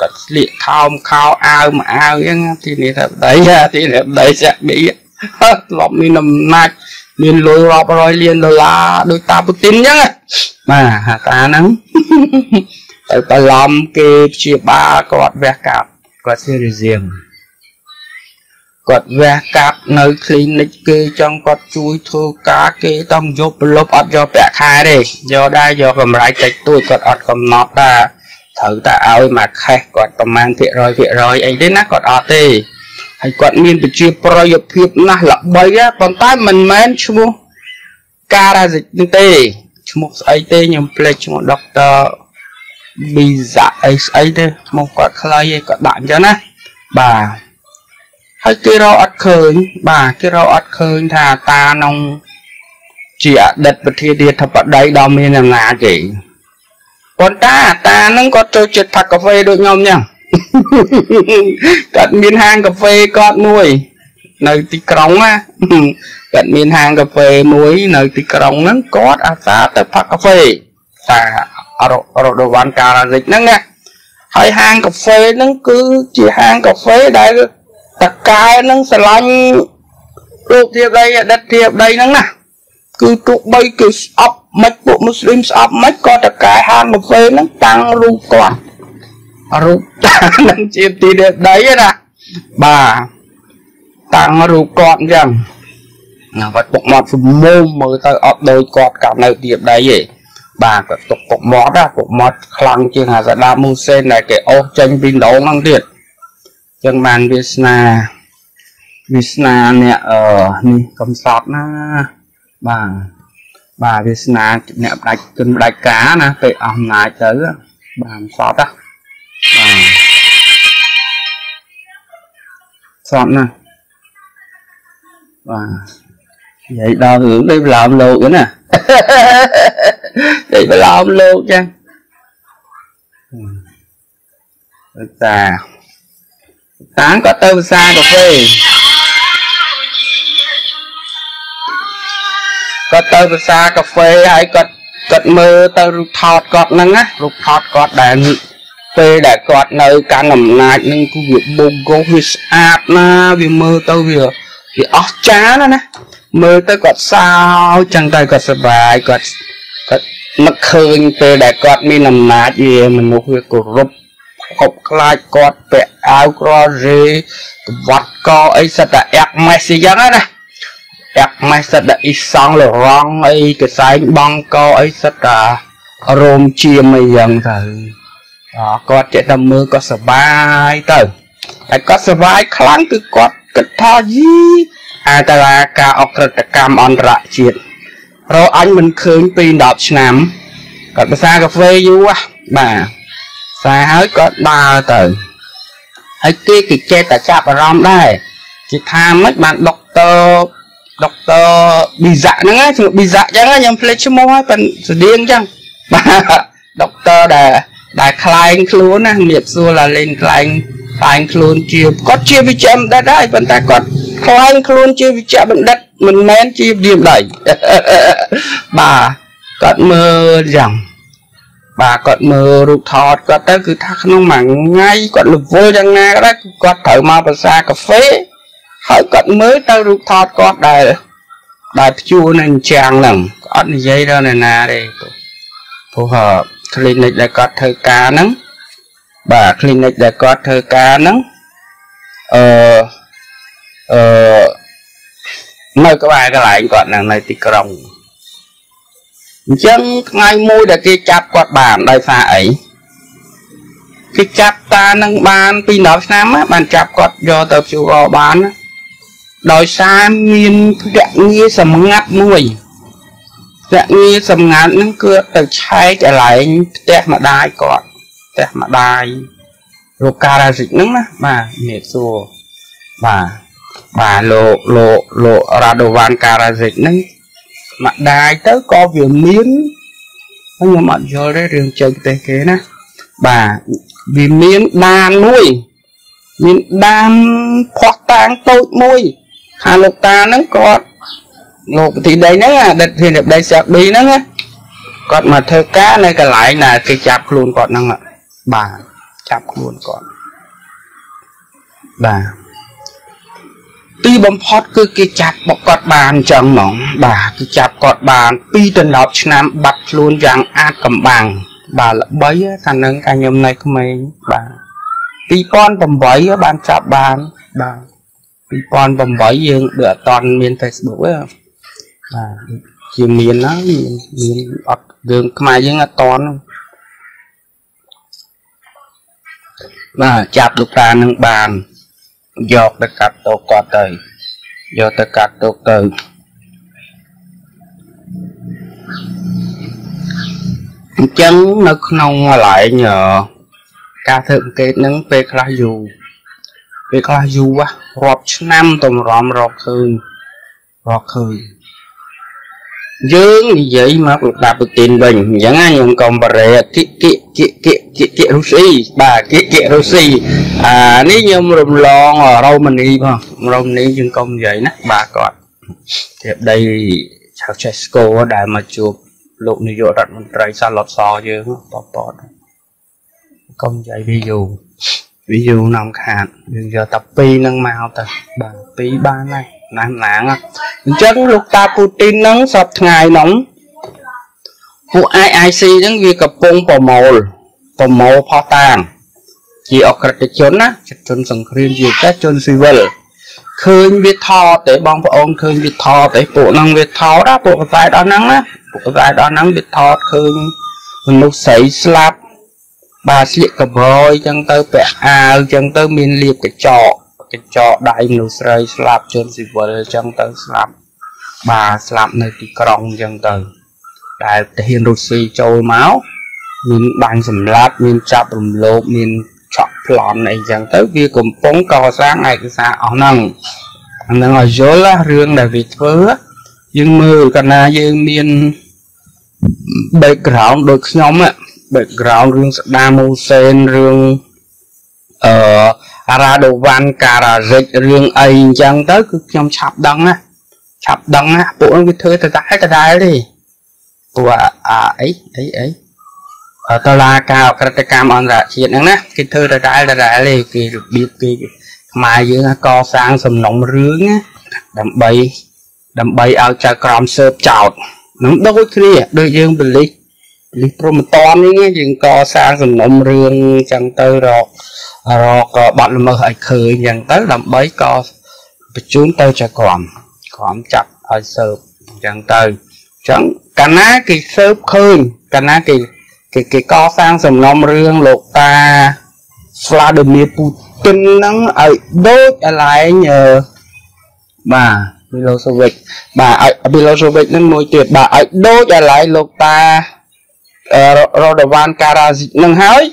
គាត់ស្លៀកខោមខោអាវមកអាវអញ្ចឹងទីនេះថាប្តីទីនេះប្តីចាក់ប៊ីធ្លាប់មានអំណាចមានលុយរាប់រយលានដុល្លារដោយតាពូទីនអញ្ចឹងបាទហាតាហ្នឹងទៅបន្លំគេព្យាបាលគាត់វះកាប់គាត់ជារីសៀង គាត់វះកាប់នៅ clinic គេចង់គាត់ជួយធ្វើការគេต้องយកប្រឡប់អត់យកប្រាក់ខែទេយកដែរយកកម្រៃតិចតួចគាត់អត់កំណត់ថាត្រូវតែឲ្យមួយខេសគាត់ប្រមាណភាគរយភាគរយអីទេណាគាត់អត់ទេហើយគាត់មានប្រជាប្រិយភាពណាស់ល្បីប៉ុន្តែមិនមែនឈ្មោះការ៉ាសិកទេឈ្មោះស្អីទេខ្ញុំភ្លេចឈ្មោះដុកទ័រប៊ីសាអីស្អីទេឈ្មោះគាត់ខ្លីឯងគាត់ដាក់អញ្ចឹងណាបាទ ហើយគេរកអត់ឃើញ បាទគេរកអត់ឃើញថាតានងជាអតីតប្រធានាធិបតីដ៏មានអំណាចទេប៉ុន្តែតានឹងគាត់ចូលចិត្តផឹកកាហ្វេដូចខ្ញុំអញ្ចឹងគាត់មានហាងកាហ្វេគាត់មួយ នៅទីក្រុងណាគាត់មានហាងកាហ្វេមួយ នៅទីក្រុងហ្នឹងគាត់អាសាទៅផឹកកាហ្វេតារដូវវ៉ាន់ការ៉ាសិចហ្នឹងណាហើយហាងកាហ្វេហ្នឹងគឺជាហាងកាហ្វេដែល តកែនឹងស្រឡាញ់រូបធៀបដីអតីតធៀបដីហ្នឹងណាគឺទោះបីគេស្អប់មិនពួកមូស្លីមស្អប់មិនក៏តកែហាងកាហ្វេហ្នឹងតាំងរូបគាត់រូបតានឹងជាទីធៀបដីណាបាទតាំងរូបគាត់អញ្ចឹងណាវត្តពុកមាត់សមុំមើលទៅអត់ដូចគាត់កាប់នៅធៀបដីទេបាទគាត់ទុកពុកមាត់ណាពុកមាត់ខ្លាំងជាងអាសាដាមូសេនដែលគេអូសចេញពីដងហ្នឹងទៀត ចឹងបានវាសនាវាសនាអ្នកអឺនេះកំសត់ណាបាទបាទវាសនាអ្នកផ្ដាច់គុណផ្ដាច់ការណាពេលអស់អំណាចទៅបាទសត់ណាបាទសត់ណាបាទនិយាយដល់រឿងដូចប្រឡំលោកហ្នឹងណាដូចប្រឡំលោកចឹងតា តាងក៏ទៅភាសាកាហ្វេគាត់ទៅភាសាកាហ្វេហើយគាត់គាត់មើលទៅរូបថតគាត់ហ្នឹងណារូបថតគាត់ដែលពេលដែលគាត់នៅកាន់អំណាចនឹងគឺវាបូកោវាស្អាតណាវាមើលទៅវាវាអស្ចារ្យណាណាមើលទៅគាត់សោចឹងទៅគាត់សុបាយគាត់គាត់នឹកឃើញពេលដែលគាត់មានអំណាចវាមនុស្សវាគោរព កប់ខ្លាចគាត់ពាក់អាវក្ររេកវាត់កអីសិតតែអាក់ម៉េសអញ្ចឹងណាអាក់ម៉េសសិតតែអ៊ីសង់លរងអីកសែងបងកអីសិតតែរោមជាមអីយ៉ាងទៅអគាត់ចេះតែមើលក៏សបាយទៅតែគាត់សបាយខ្លាំងគឺគាត់គិតថាយីអាតារាការអក្រិតកម្មអន្តរជាតិរកអញមិនឃើញពី10ឆ្នាំគាត់ភាសាកាហ្វេយូរបាទ ខ្សែហើយគាត់ដើរទៅហើយគេគេចេះតែចាប់អារម្មណ៍ដែរគេថាមិនបានដុកទ័រដុកទ័រប៊ីសាហ្នឹងឈ្មោះប៊ីសាអញ្ចឹងខ្ញុំភ្លេចឈ្មោះហើយប៉ិនស្តៀងអញ្ចឹងបាទដុកទ័រដែលដែលខ្លែងខ្លួនណាមៀបសួរឡាលេងខ្លែងខ្លែងខ្លួនជាគាត់ជាវិជ្ជបណ្ឌិតហើយប៉ុន្តែគាត់ខ្លែងខ្លួនជាវិជ្ជបណ្ឌិតមិនមែនជាវិជ្ជដៃបាទគាត់មើលយ៉ាង បាទគាត់មើលរូបថតគាត់ទៅគឺថាក្នុងមួយថ្ងៃគាត់រវល់យ៉ាងណាក៏ដោយគាត់ត្រូវមកភាសាកាហ្វេហើយគាត់មើលទៅរូបថតគាត់ដែលដែលព្យួរនៅចាំងហ្នឹងអត់និយាយដល់អ្នកណាទេព្រោះ clinic ដែលគាត់ធ្វើការហ្នឹងបាទ clinic ដែលគាត់ធ្វើការហ្នឹងអឺអឺនៅក្បែរកន្លែងគាត់ហ្នឹងនៅទីក្រុង អញ្ចឹងថ្ងៃមួយដែលគេចាប់គាត់បានដោយសារអីគេចាប់តានឹងបានពី10ឆ្នាំបានចាប់គាត់យកទៅព្យូរបានដោយសារមានភ្នាក់ងារសម្ងាត់មួយភ្នាក់ងារសម្ងាត់ហ្នឹងគឺទៅឆែកកន្លែងផ្ទះម្ដាយគាត់ផ្ទះម្ដាយរោការ៉ាសិកហ្នឹងណាបាទនេះសួរបាទបាទលោកលោកលោករ៉ាដូវ៉ានការ៉ាសិកហ្នឹង ម្ដាយទៅក៏វាមានខ្ញុំអត់យល់ទេរឿងចេញប្រទេសគេណាបាទវាមានដានមួយមានដានផោះតាងតូចមួយខាងលោកតាហ្នឹងគាត់លោកប្រទីដីហ្នឹងអតីតធានដីសាក់ប៊ីហ្នឹងគាត់មកធ្វើការនៅកន្លែងណាគេចាប់ខ្លួនគាត់ហ្នឹងបាទចាប់ខ្លួនគាត់បាទ ទីបំផុតគឺគេចាប់បគាត់បានអញ្ចឹងហ្មង បាទគេចាប់គាត់បាន2ទៅ10ឆ្នាំបាត់ខ្លួនយ៉ាងអាចកំបាំងបាទល្បីកាលនឹងកាខ្ញុំនៅក្មេងបាទ2008បានចាប់បានបាទ2008យើងដូចអត់តន់មាន Facebook ទេបាទជាមានណាមានមានអត់យើងខ្មែរយើងអត់តន់បាទចាប់លោកតានឹងបាន យកទៅកាត់តោគាត់ទៅយកទៅកាត់ទុកទៅអញ្ចឹងនៅក្នុងកន្លែងការធ្វើអង្កេតហ្នឹងពេលខ្លះយូរពេលខ្លះយូររាប់ឆ្នាំតម្រាំរកឃើញរកឃើញ យើងនិយាយមកលោកតាពុទីនវិញអញ្ចឹងខ្ញុំកុំបរិយគិគិគិគិគិគិរុស្ស៊ីបាទគិគិរុស្ស៊ីអានេះខ្ញុំរំលងរ៉ូម៉ានីផងរ៉ូម៉ានីយើងកុំនិយាយណាបាទគាត់ទៀតដីឆៅឆេស្កូដែលមកជួបលោកនាយករដ្ឋមន្ត្រីសាឡុតសយើងបបតកុំនិយាយវាយូរវាយូរនាំខាតយើងយកតែ2នឹងមកទៅបាទ2បានហើយ ណាស់ណាងអញ្ចឹងលោកតាពូទីនហ្នឹងសពថ្ងៃហ្នឹងពួក IIC ហ្នឹងវាកំពុងប្រមូលប្រមូលផោះតាងជាអក្រិតជនណាជនសង្គ្រាមជាតែជនស៊ីវិលឃើញវាថតទេបងប្អូនឃើញវាថតទេពួកហ្នឹងវាថតណាពួកកសែតអស់ហ្នឹងណាពួកកសែតអស់ហ្នឹងវាថតឃើញមនុស្សស្រីស្លាប់បាទស្លៀកកបរអញ្ចឹងទៅពាក់អាវអញ្ចឹងទៅមានលៀបកញ្ចក់ កញ្ចក់ដៃមនុស្សស្រីស្លាប់ជនស៊ីវិលអញ្ចឹងទៅស្លាប់បាទស្លាប់នៅទីក្រុងអញ្ចឹងទៅដែលទាហានរុស្ស៊ីចូលមកមានបាញ់សម្លាប់មានចាប់រំលោភមានឆក់ប្លន់អីចឹងទៅវាកំពុងកសាងឯកសារអស់ហ្នឹងអាហ្នឹងឲ្យយល់រឿងដែលវាធ្វើយើងមើលកាលណាយើងមាន background ដូចខ្ញុំ background រឿងស្ដាមូសេនរឿងអឺ រ៉ាដូវ៉ាន់ការ៉ារិចរឿងអីអញ្ចឹងទៅគឺខ្ញុំឆាប់ដឹងណាឆាប់ដឹងណាពួកហ្នឹងវាធ្វើទៅតែដដែលទេពួកអាអីអីអីតឡាការអក្រិតកម្មអន្តរជាតិហ្នឹងណាគេធ្វើដដែលដដែលទេគេរបៀបគេខ្មែរយើងកសាងសំណុំរឿងណាដើម្បីដើម្បីឲ្យចៅក្រមស៊ើបចោតនឹងដូចគ្នាដូចយើងបលិស លិសព្រមតននេះយើងកសាងសំណុំរឿងចឹងទៅរករកបាត់ល្មើសឲ្យឃើញចឹងទៅដើម្បីក៏បញ្ជូនទៅចៅក្រមក្រមចាប់ឲ្យស៊ើបចឹងទៅចឹងកាលណាគេស៊ើបឃើញកាលណាគេគេគេកសាងសំណុំរឿងលោកតា Vladimir Putin ហ្នឹងឲ្យដូចអាឡែងអឺបាទ Milosevic បាទឲ្យ Milosevic ហ្នឹងមួយទៀតបាទឲ្យដូចអាឡែងលោកតា រ៉ូដវ៉ានការ៉ាស៊ីនឹងហើយ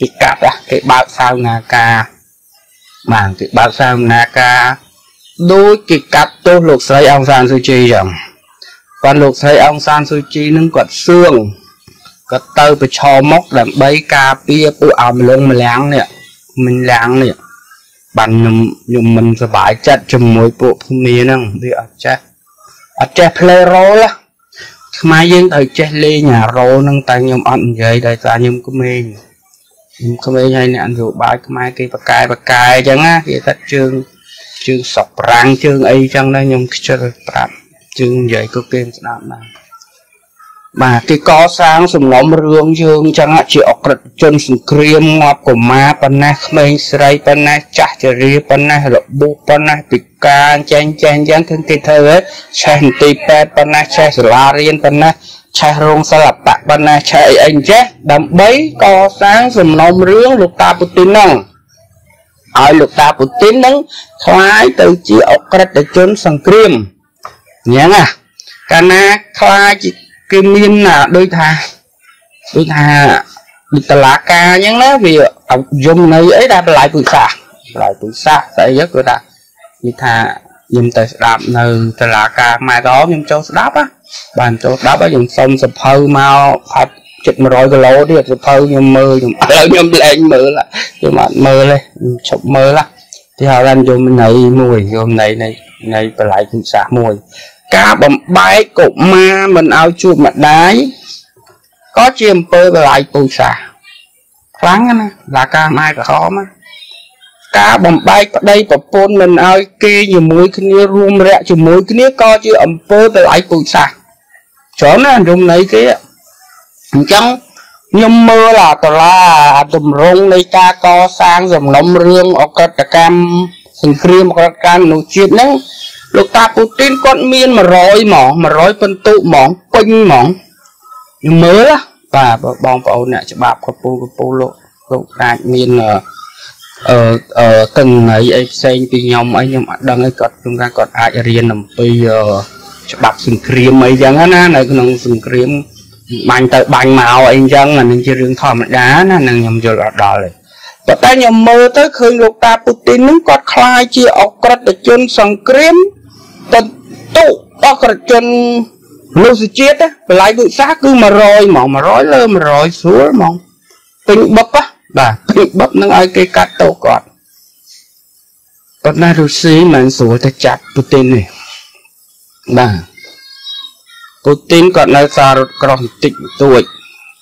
គេកាត់គេបើកសាវនាការបាទគេបើកសាវនាការដូចគេកាត់ទោសលោកស្រីអង្សានស៊ូជីចឹងគាត់លោកស្រីអង្សានស៊ូជីនឹងគាត់សឿងគាត់ទៅប្រឈមមុខដើម្បីការពារពួកអមលងម្លាំងនេះមិនលាំងនេះបានខ្ញុំខ្ញុំមិនសប្បាយចិត្តជាមួយពួកភូមិហ្នឹងវាអត់ចេះអត់ចេះ play role ខ្មែរយើងត្រូវចេះលេងអារ៉ូហ្នឹងតែខ្ញុំអត់និយាយដោយសារខ្ញុំក្មេងខ្ញុំក្មេងហើយអ្នកនយោបាយខ្មែរគេបកកែបកកែអញ្ចឹងណាគេថាជើងជើងសក់ប្រាំងជើងអីអញ្ចឹងដែរខ្ញុំខ្ជិលប្រាប់ជើងនិយាយក៏គេស្ដាប់ដែរ បាទគេកសាងសំណុំរឿងយើងចឹងជាអក្រិតជនសង្គ្រាមងាប់កុមារប៉ុណ្ណេះក្មេងស្រីប៉ុណ្ណេះចាស់ជរាប៉ុណ្ណេះរបួសប៉ុណ្ណេះពិការចែងចែងចឹងគឺគេធ្វើឆេះនីតិពេទ្យប៉ុណ្ណេះឆេះសាលារៀនប៉ុណ្ណេះឆេះរោងសិល្បៈប៉ុណ្ណេះឆេះអីអីចេះដើម្បីកសាងសំណុំរឿងលោកតាពូទីនហ្នឹងឲ្យលោកតាពូទីនហ្នឹងคล้ายទៅជាអក្រិតជនសង្គ្រាមញ៉ាំណាកាលណាคล้ายជា គេមានដូចថាដូចថាដូចតឡាការអញ្ចឹងណាវាយមន័យអីដែលបន្លាយពុសាបន្លាយពុសាស្អីគឺថានិយាយថាខ្ញុំទៅស្ដាប់នៅតឡាការម៉ែតខ្ញុំចូលស្ដាប់ណាបានចូលស្ដាប់ហើយខ្ញុំសុំសភៅមកផាត់ជិត100គីឡូទៀតសភៅខ្ញុំមើលខ្ញុំឥឡូវខ្ញុំលែងមើលខ្ញុំអត់មើលទេខ្ញុំឈប់មើលឡាទីហៅថាយមន័យមួយយមន័យនៃនៃបល័យពុទ្ធសាសមួយ ការបំបែកកុមារមិនឲ្យជួបម្ដាយក៏ជាអំពើបល័យពុទ្ធសាសខ្លាំងណាស់ឡាការម៉ែក្រហមការបំបែកប្តីប្រពន្ធមិនឲ្យគេជាមួយគ្នារួមរយៈជាមួយគ្នាក៏ជាអំពើបល័យពុទ្ធសាសច្រើនណាស់យមន័យគេអញ្ចឹងខ្ញុំមើលអាតឡាអាតម្រងនៃការកសាងសំណុំរឿងអក្រិតកម្មសង្គ្រាមអក្រិតកម្មមនុស្សជាតិហ្នឹង លោកតាពូទីនគាត់មាន100ហ្មង100ពិន្ទុហ្មងពេញហ្មងខ្ញុំមើលបាទបងប្អូនអ្នកច្បាប់កពូកពូលោកលោកអាចមានអឺអឺកឹងណៃអីផ្សេងពីខ្ញុំអីខ្ញុំអត់ដឹងអីគាត់ខ្ញុំថាគាត់អាចរៀនអំពីច្បាប់សង្គ្រាមអីចឹងណានៅក្នុងសង្គ្រាមបាញ់ទៅបាញ់មកអីចឹងអានឹងជារឿងធម្មតាណានឹងខ្ញុំយល់អត់ដល់ទេប៉ុន្តែខ្ញុំមើលទៅឃើញលោកតាពូទីននឹងគាត់คล้ายជាអក្រិតជនសង្គ្រាម តតុអក្រិតជនមនុស្សជាតិបល័យវិសាគឺ100ហ្មង100លើ100ស្រួលហ្មងពេញបុកបាទពេញបុកនឹងឲ្យគេកាត់តោគាត់ប៉ុន្តែរុស្ស៊ីមិនស្រួលទៅចាប់ពូទីននេះបាទពូទីនគាត់នៅសាររត់ក្រោះបន្តិចបន្តួច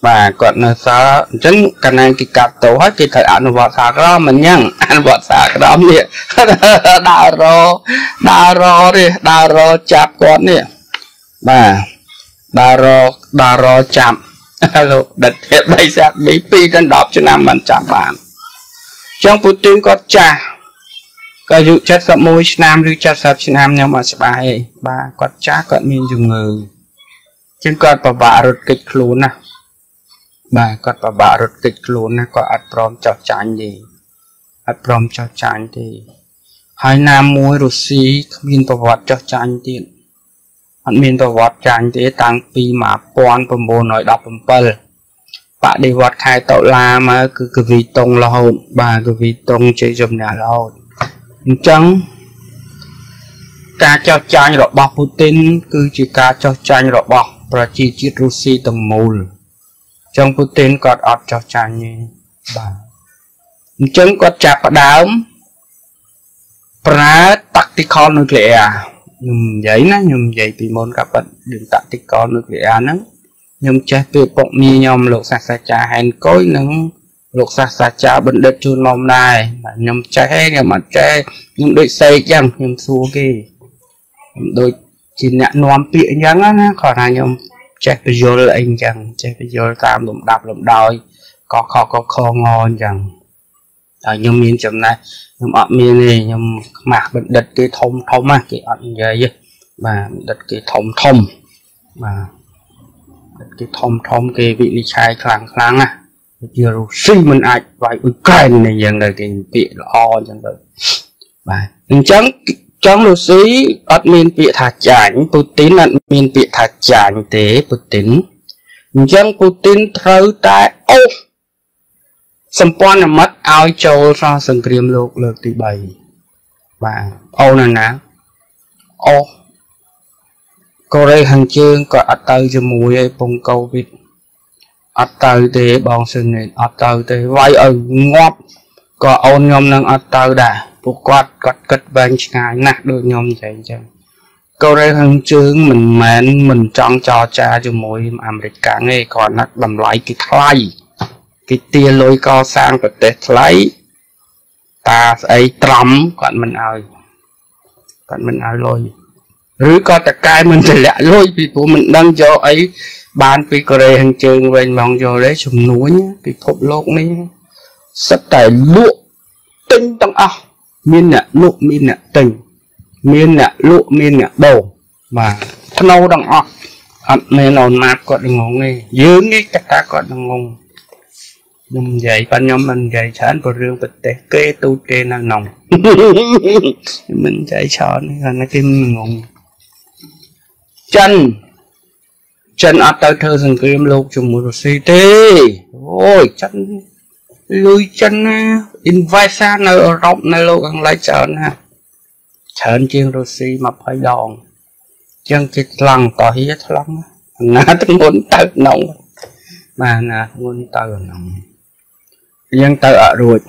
បាទគាត់នៅសារអញ្ចឹងកាលណាគេកាត់តោហើយគេត្រូវអនុវត្តសារក្រមអញ្ចឹងអនុវត្តសារក្រមនេះដើររដើររនេះដើររចាប់គាត់នេះបាទដើររដើររចាប់លោកដិតភាពបីសាក់មី2ដល់10ឆ្នាំមិនចាប់បានចុងពូទីនគាត់ចាស់ក៏អាយុ71ឆ្នាំឬ70ឆ្នាំខ្ញុំអត់ច្បាស់ទេបាទគាត់ចាស់គាត់មានជំងឺជាងគាត់ពិបាករត់គេចខ្លួនណា បាទគាត់ពិបាករត់គេចខ្លួនណាគាត់អត់ព្រមចោះចាញ់ទេអត់ព្រមចោះចាញ់ទេហើយណាមួយរុស្ស៊ីគ្មានប្រវត្តិចោះចាញ់ទៀតអត់មានប្រវត្តិចាញ់ទេតាំងពី1917បដិវត្តខែតុលាមកគឺកវីតុងរហូតបាទកវីតុងជ័យជំនះរហូតអញ្ចឹងការចោះចាញ់របស់ពូទីនគឺជាការចោះចាញ់របស់ប្រជាជាតិរុស្ស៊ីទាំងមូលអញ្ចឹងពូទីនគាត់អត់ចោះចាញ់ទេបាទអញ្ចឹងគាត់ចាប់ផ្ដើមប្រើ tactical nuclear ខ្ញុំនិយាយណាខ្ញុំនិយាយពីមុនក៏ប៉ិតរឿង tactical nuclear ហ្នឹងខ្ញុំចេះពីពុកមីខ្ញុំលោកសាស្ត្រាចារ្យហែនកុយនិងលោកសាស្ត្រាចារ្យបណ្ឌិតជួនមុំដែរបាទខ្ញុំចេះខ្ញុំអត់ចេះខ្ញុំដូចសេកអញ្ចឹងខ្ញុំសួរគេខ្ញុំដូចជាអ្នកនាំពាក្យអញ្ចឹងណាគាត់ថាខ្ញុំ ចេះពយល់អីអញ្ចឹងចេះពយល់តាមលំដាប់លំដោយកខកខងអញ្ចឹងហើយខ្ញុំមានចំណេះខ្ញុំអត់មានទេខ្ញុំខ្មាស់បណ្ឌិតគេធំធំណាគេអត់និយាយទេបាទបណ្ឌិតគេធំធំបាទគេធំធំគេវិនិច្ឆ័យខ្លាំងខ្លាំងណាជារុស្ស៊ីមិនអាចវាយអ៊ុយក្រែននេះយ៉ាងទៅគេពាក្យល្អអញ្ចឹងទៅបាទអញ្ចឹង ចង់រុស្ស៊ីអត់មានពាក្យថាចាញ់ពូទីនអត់មានពាក្យថាចាញ់ទេពូទីនអញ្ចឹងពូទីនត្រូវតែអូសសម្ព័ន្ធមិត្តឲ្យចូលសោះសង្គ្រាមលោកលើកទី3បាទអូនណាអូកូរ៉េខាងជើងក៏អត់ទៅជាមួយឯពងកូវីដអត់ទៅទេបងស៊ុននេះអត់ទៅទេវាយឲ្យងាប់ក៏អូនខ្ញុំនឹងអត់ទៅដែរ ពួកគាត់គាត់គិតវែងឆ្ងាយណាស់ដូចខ្ញុំនិយាយអញ្ចឹងកូរ៉េខាងជើងមិនមែនមិនចង់ចរចាជាមួយអាមេរិកកាំងទេគ្រាន់តែតម្លៃគេថ្លៃគេទាលុយកសាងប្រទេសថ្លៃតាស្អីត្រំគាត់មិនឲ្យគាត់មិនឲ្យលុយឬក៏តកែមិនទម្លាក់លុយពីព្រោះមិនដឹងយកអីបានពីកូរ៉េខាងជើងវិញមកយកទេជំនួញពិភពលោកនេះសិតតែលក់ទិញទាំងអស់ មានអ្នកលក់មានអ្នកទិញមានអ្នកលក់មានអ្នកដូរបាទធ្នូទាំងអស់អត់មែនអូនម៉ាប់គាត់ងងទេយើងនេះកតាគាត់ងងខ្ញុំនិយាយប៉ាខ្ញុំមិននិយាយច្រើនព្រោះរឿងប្រទេសគេទូទេនៅក្នុងមិននិយាយច្រើនគាត់គេងងចិនចិនអត់ទៅធ្វើសង្គ្រាមលោកជាមួយរុស្ស៊ីទេអូយចិនលុយចិនណា invest នៅអឺរ៉ុបនៅលោកអង់គ្លេសច្រើនណាច្រើនជាងរុស្ស៊ី20ដងចឹងគេថ្លង់តោះហៀថ្លង់ណាទាំងមុនទៅក្នុងបានណាធ្ងន់ទៅហ្នឹងយើងទៅអត់រួច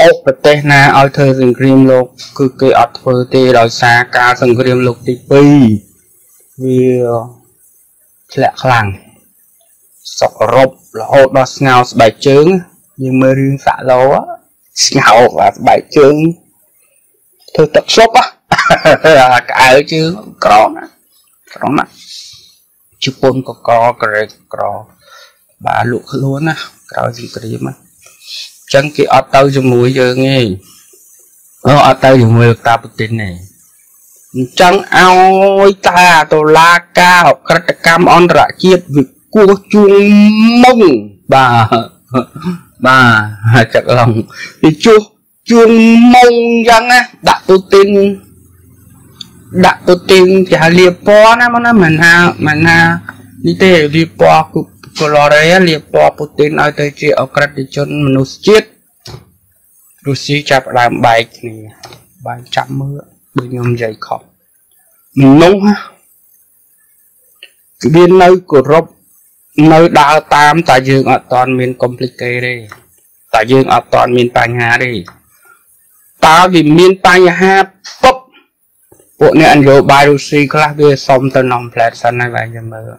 អុកប្រទេសណាឲ្យធ្វើសង្គ្រាមលោក គឺគេអត់ធ្វើទេដោយសារការសង្គ្រាមលោកទី2វាធ្លាក់ខ្លាំងសក់រົບរហូតដល់ស្ងោស្បែកជើង យើងមើលរឿងសាក់ឡូស្ងោស្បែកជើងធ្វើទឹកសុបកៅជើងក្រណាក្រណាជប៉ុនក៏ក្រក្រេក្របាទលក់ខ្លួនណាក្រោយសង្គ្រាមណាចឹងគេអត់ទៅជាមួយយើងទេអត់ទៅជាមួយលោកតាពូទីនទេអញ្ចឹងឲ្យតាតុលាការអក្រិតកម្មអន្តរជាតិវិគោះជួងមុងបាទ បាទចាក់ឡងវាជួសជួងមុងអញ្ចឹងណាដាក់ពូទីនដាក់ពូទីនគេហៅលាពណ៌ណាមកណាមិនថាមិនថានេះទេលាពណ៌គឺកូឡូរ៉េលាពណ៌ពូទីនឲ្យទៅជាអក្រិតជនមនុស្សជាតិរុស្ស៊ីចាប់ដើមបែកគ្នាបានចាប់មើលដូចខ្ញុំនិយាយខុសមនុស្សគឺមាននៅគោរព នៅដើរតាមតែយើងអត់តន់មាន complicate ទេតែយើងអត់តន់មានបញ្ហាទេតើវាមានបញ្ហាពុបពួកអ្នកនយោបាយរុស្ស៊ីខ្លះវាសុំទៅនាំផ្លែតសិនហើយបែរយើងមើល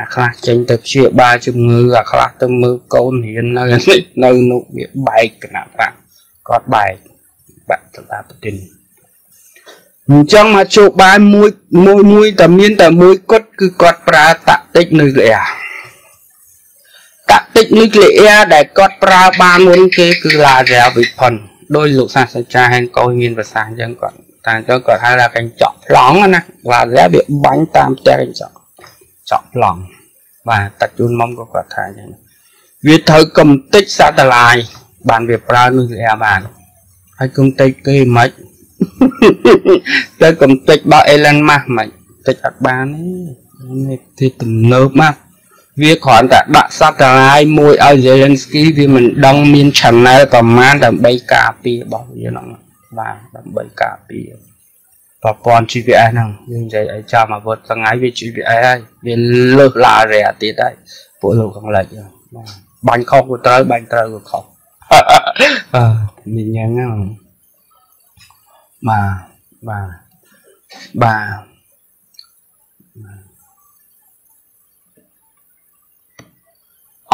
អាខ្លះចេញទៅព្យាបាលជំងឺអាខ្លះទៅមើលកូនរៀននៅនៅនោះវាបែកគណៈបកគាត់បែកបាក់សម្រាប់ប្រទិនអញ្ចឹងមកជោបាយមួយមួយមួយតែមានតែមួយគត់គឺគាត់ប្រើតាក់ទិកនុយក្លេអ៊ែរ តាក់ទិកនុយក្លេអ៊ែរដែលគាត់ប្រើបានមុនគេគឺឡារ៉ាវិផុនដោយលោកសាស្ត្រាចារ្យហេងកុយមានប្រសាសន៍អញ្ចឹងគាត់តែអញ្ចឹងគាត់ហៅថាកញ្ចក់ប្លង់ណាឡារ៉ាវាបាញ់តាមផ្ទះកញ្ចក់ចក់ប្លង់បាទតាជូនមុំក៏គាត់ថាអញ្ចឹងវាត្រូវកំតិចសាតឡាយបានវាប្រើនុយក្លេអ៊ែរបានហើយគំតិចគេមិនទៅគំតិចបើអេឡិនម៉ាស់មិនតិចអត់បានទេនេះទីទំនើបមក វាគ្រាន់តែដាក់សត្វតារាយមួយឲ្យ Zelensky វាមិនដឹងមាន channel ប្រមាណដើម្បីការពាររបស់វាហ្នឹងបាទដើម្បីការពារប្រព័ន្ធ GPS ហ្នឹងយើងនិយាយឲ្យចាំអាវុធថ្ងៃវា GPS ហើយវាលើសឡារ៉ែទៀតហើយពួកលោកខាងលិចបាទបាញ់ខុសក៏ត្រូវបាញ់ត្រូវក៏ខុសបាទមានយ៉ាងហ្នឹងបាទបាទបាទ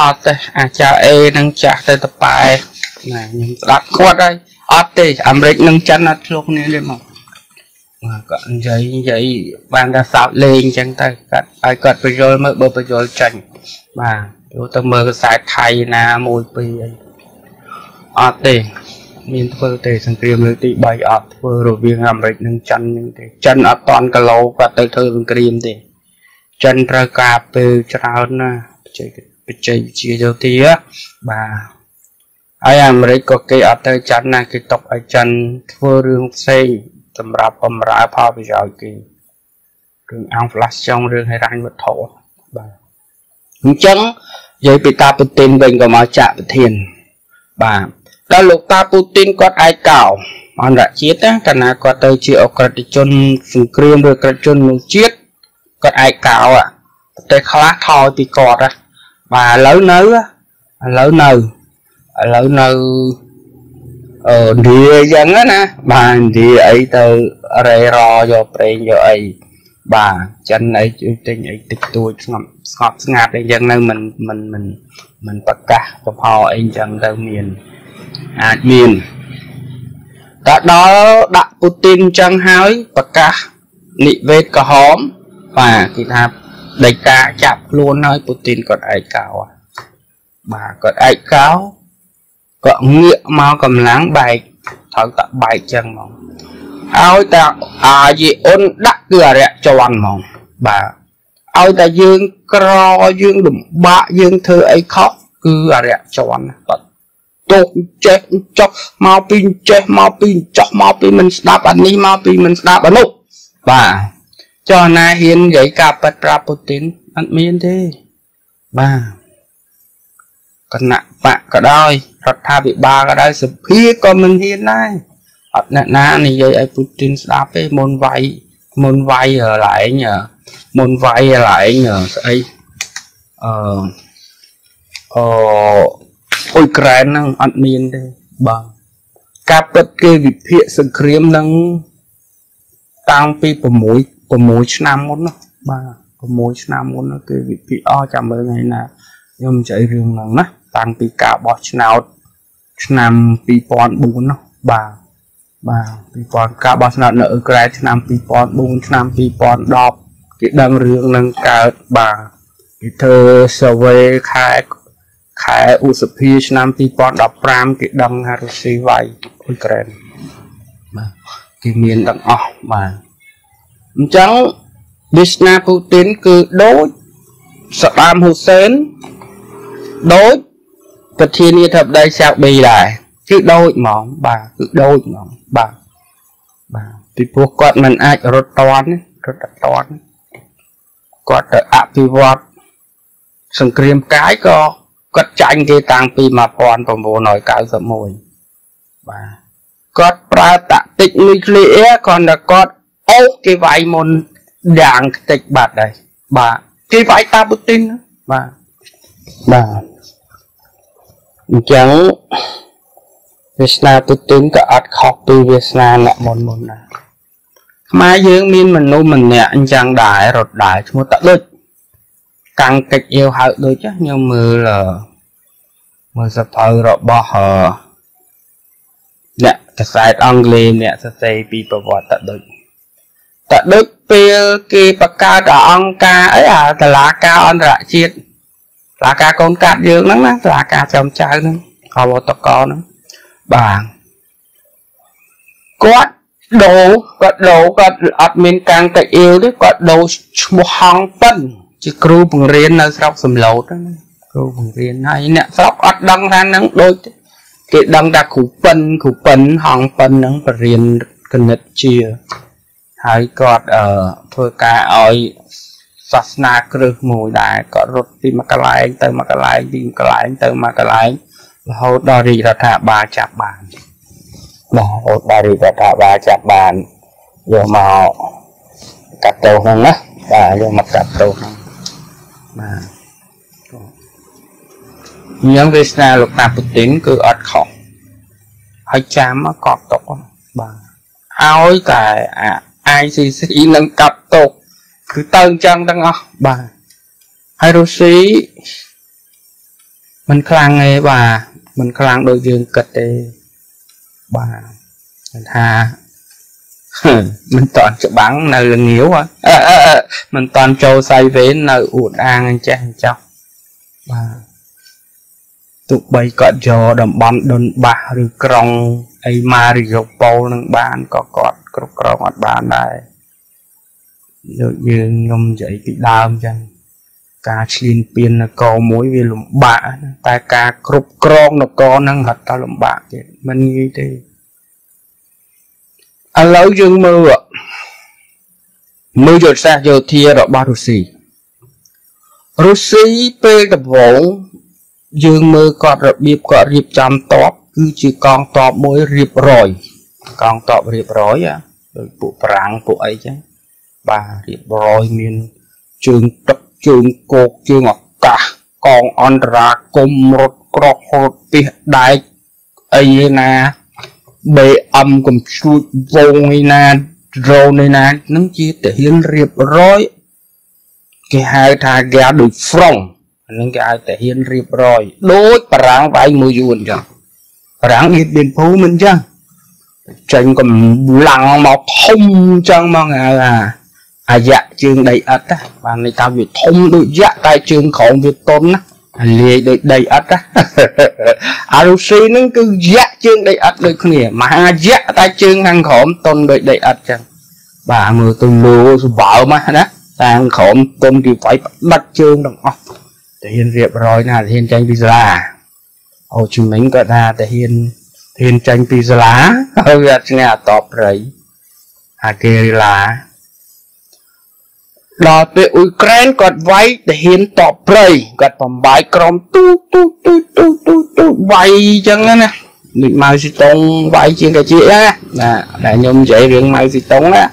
អត់ទេអាចារ្យអេនឹងចាស់ទៅតប៉ែណាខ្ញុំស្ដាប់គាត់ហើយអត់ទេអាមេរិកនឹងចិនអត់ឆ្លោះគ្នាទេមកបាទគាត់និយាយនិយាយបានតែសោតលេងអញ្ចឹងទៅគាត់ឲ្យគាត់បញ្យល់មើលបើបញ្យល់ចាញ់បាទចូលទៅមើលខ្សែថៃណាមួយពីរអីអត់ទេមានធ្វើទេសង្គ្រាមលើកទី3អត់ធ្វើរវាងអាមេរិកនិងចិននឹងទេចិនអត់តន់គីឡូគាត់ទៅធ្វើសង្គ្រាមទេចិនត្រូវការពេលច្រើនណាបច្ចេក បច្ចេកវិទ្យាយោធាបាទហើយអាមេរិកក៏គេអត់ទៅចិនណាគេຕົកឲ្យចិនធ្វើរឿងផ្សេងសម្រាប់បំរើផលប្រយោជន៍គេរឿងអង្គ flash ចង់រឿងហិរញ្ញវត្ថុបាទអញ្ចឹងនិយាយពីតាពូទីនវិញក៏មកចាក់ប្រធាន បាទដល់លោកតាពូទីនគាត់ឯកោអន្តរជាតិណាកាលណាគាត់ទៅជាអក្រិតជនសង្គ្រាមឬអក្រិតជនមួយជាតិគាត់ឯកោប្រទេសខ្លះថយពីគាត់ណា បាទឥឡូវនៅឥឡូវនៅឥឡូវនៅអឺឥណ្ឌាអញ្ចឹងណាបាទឥណ្ឌាអីទៅរេរយកប្រេងយកអីបាទចិនអីជួយទិញអីតិចតួចស្ងប់ស្ងប់ស្ងាត់អីចឹងនៅមិនមិនមិនមិនប្រកាសប្រផអីចឹងទៅមានអាចមានតែដល់ដាក់ពូទីនចឹងហើយប្រកាសនិវេតក្រហមបាទគេថា ដីកាចាប់ខ្លួនហើយពូទីនគាត់ឯកោបាទគាត់ឯកោក៏ងាកមកកម្លាំងបែកត្រូវតែបែកចឹងហ្មងឲ្យតែអាយីអ៊ុនដាក់គឺអរិយជន់ហ្មងបាទឲ្យតែយើងក្រយើងលំបាកយើងធ្វើអីខុសគឺអរិយជន់គាត់ទុកចេះចុះមកពីចេះមកពីចោះមកពីមិនស្ដាប់អានេះមកពីមិនស្ដាប់អានោះបាទ ចុះណាហ៊ាននិយាយការប៉ັດប្រាប់ពូទីនអត់មានទេបាទគណៈបកក៏ដោយរដ្ឋាភិបាលក៏ដោយសភាក៏មិនហ៊ានដែរអត់អ្នកណានិយាយឲ្យពូទីនស្ដាប់ទេមុនវាយមុនវាយឡើងមុនវាយឡើងស្អីអឺអឺអ៊ុយក្រែនហ្នឹងអត់មានទេបាទការពិតគេវិភាគសង្គ្រាមហ្នឹងតាំងពី6 6ឆ្នាំមុនណាបាទ6ឆ្នាំមុនគេវិភាគអស់ចាំមើលថ្ងៃណាខ្ញុំនិយាយរឿងហ្នឹងណាតាំងពីការបោះឆ្នោតឆ្នាំ2004នោះបាទបាទ2000ការបោះឆ្នោតនៅអ៊ុយក្រែនឆ្នាំ2004ឆ្នាំ2010គេដឹងរឿងនឹងកើតបាទគេធ្វើ survey ខែខែឧសភាឆ្នាំ2015គេដឹងថារុស្ស៊ីវាយអ៊ុយក្រែនបាទគេមានទាំងអស់បាទ អញ្ចឹងវាសនាពូទីនគឺដូចសាដាមហ៊ូសេនដូចប្រធានាធិបតីសាប៊ីដែរគឺដូចហ្មងបាទគឺដូចហ្មងបាទបាទពីព្រោះគាត់មិនអាចរត់តន់រត់តន់គាត់ទៅអភិវឌ្ឍសង្គ្រាមកាយក៏គាត់ចាញ់គេតាំងពី1991បាទគាត់ប្រើតាក់ទិកនុយក្លេអ៊ែរគាត់តែគាត់ អូសគេវាយមុនយ៉ាងខ្ទេចបាត់ដែរបាទគេវាយតាពូទីនបាទបាទអញ្ចឹងវាសនាពូទីនក៏អត់ខុសពីវាសនាអ្នកមុនមុនដែរខ្មែរយើងមានមនុស្សម្នាក់អញ្ចឹងដែររត់ដែរឈ្មោះតាដូចកាំងកិច្ចអៀវហៅដូចខ្ញុំមើលមើលសភៅរបស់អ្នកកសែតអង់គ្លេសអ្នកសរសេរពីប្រវត្តិតាដូច តាដូចពេលគេបង្កើតអង្គការអីអាតឡាការអន្តរជាតិតឡាការកូនកាត់យើងហ្នឹងណាតឡាការចំចៅហ្នឹងអវតកហ្នឹងបាទគាត់ដូរគាត់ដូរគាត់អត់មានកាំងតាអ៊ីវទេគាត់ដូរឈ្មោះហងប៉ិនជាគ្រូបង្រៀននៅស្រុកសំឡូតហ្នឹងគ្រូបង្រៀនហើយអ្នកស្រុកអត់ដឹងថានឹងដូចគេដឹងថាគ្រូប៉ិនគ្រូប៉ិនហងប៉ិនហ្នឹងបរៀនគណិតជា ហើយគាត់អឺធ្វើការឲ្យសាសនាគ្រឹះមួយដែរគាត់រត់ពីមួយកន្លែងទៅមួយកន្លែងពីមួយកន្លែងទៅមួយកន្លែងរហូតដល់រាជរដ្ឋាភិបាលចាប់បានបាទរហូតដល់រាជរដ្ឋាភិបាលចាប់បានយកមកកាត់ទោសហ្នឹងណាបាទយកមកកាត់ទោសហ្នឹងបាទញ៉ាំវាសនាលោកតាពូទីនគឺអត់ខុសហើយចាំមកកប់តុកបាទឲ្យតែអា ICC នឹងកាត់ទុកគឺទៅអញ្ចឹងទាំងអស់បាទហើយរុស្ស៊ីมันខ្លាំងទេបាទมันខ្លាំងដូចយើងគិតទេបាទថាមិនតន់ច្បាំងនៅលងាវមិនតន់ចូលសៃវេននៅអួតអាងអញ្ចេះអញ្ចោះបាទទោះបីគាត់យកតំបន់ដុនបាសឬក្រុង អីម៉ារីយ៉ូប៉ូលនឹងបានក៏គាត់គ្រប់គ្រងអត់បានដែរដូចយើងខ្ញុំនិយាយពីដើមចឹងការឈ្លានពាននគរមួយវាលំបាកតែការគ្រប់គ្រងនគរហ្នឹងហត់តែលំបាកទៀតមិនងាយទេឥឡូវយើងមើលមើលយុទ្ធសាស្ត្រយោធារបស់រុស្ស៊ីរុស្ស៊ីពេលដំបូងយើងមើលគាត់របៀបគាត់រៀបចំតប គឺជាកងតបមួយរៀបរយកងតបរៀបរយដូចពួកប្រាំងពួកអីចឹងបាទរៀបរយមានជើងទឹកជើងគោកជើងអាកាសកងអន្តរាគមរត់ក្រោះរត់ពីដែកអីណា BM កំជួចវងឯណាដ្រូនឯណានឹងជាទាហានរៀបរយគេហៅថាគេដូច front ហ្នឹងគេហៅតាហ៊ានរៀបរយដូចបារាំងវាយមួយយួនអញ្ចឹងបា រាំងអ៊ីតប៊ីនភូមិនអញ្ចឹងចេញកម្លាំងមកធំអញ្ចឹងមកហៅថាអាយៈជើងដីឥដ្ឋណាបានន័យថាវាធំដូចយៈតែជើងក្រោមវាតុនណាលាយដូចដីឥដ្ឋណាអារុស៊ីហ្នឹងគឺយៈជើងដីឥដ្ឋដូចគ្នាមហាយៈតែជើងខាងក្រោមតុនដូចដីឥដ្ឋអញ្ចឹងបាទមើលទៅលោសម្បើមកណាតាមក្រោមតុនគេវាយផ្ដាច់ជើងទាំងអស់ទាហានរៀបរយណាទាហានចាញ់ពីសាលា អូឈីមិញគាត់ថាទាហានទាហានចាញ់ពីសាលាហើយវាអត់ឈ្នះអតបព្រៃអាគេរីឡាដល់ពេលអ៊ុយក្រែនគាត់វាយទាហានតបព្រៃគាត់បំបាយក្រុមទូទូទូទូទូទូវាយអញ្ចឹងណាដូចម៉ៅស៊ីតុងវាយជាងកាជាណាណាតែខ្ញុំនិយាយរឿងម៉ៅស៊ីតុងណា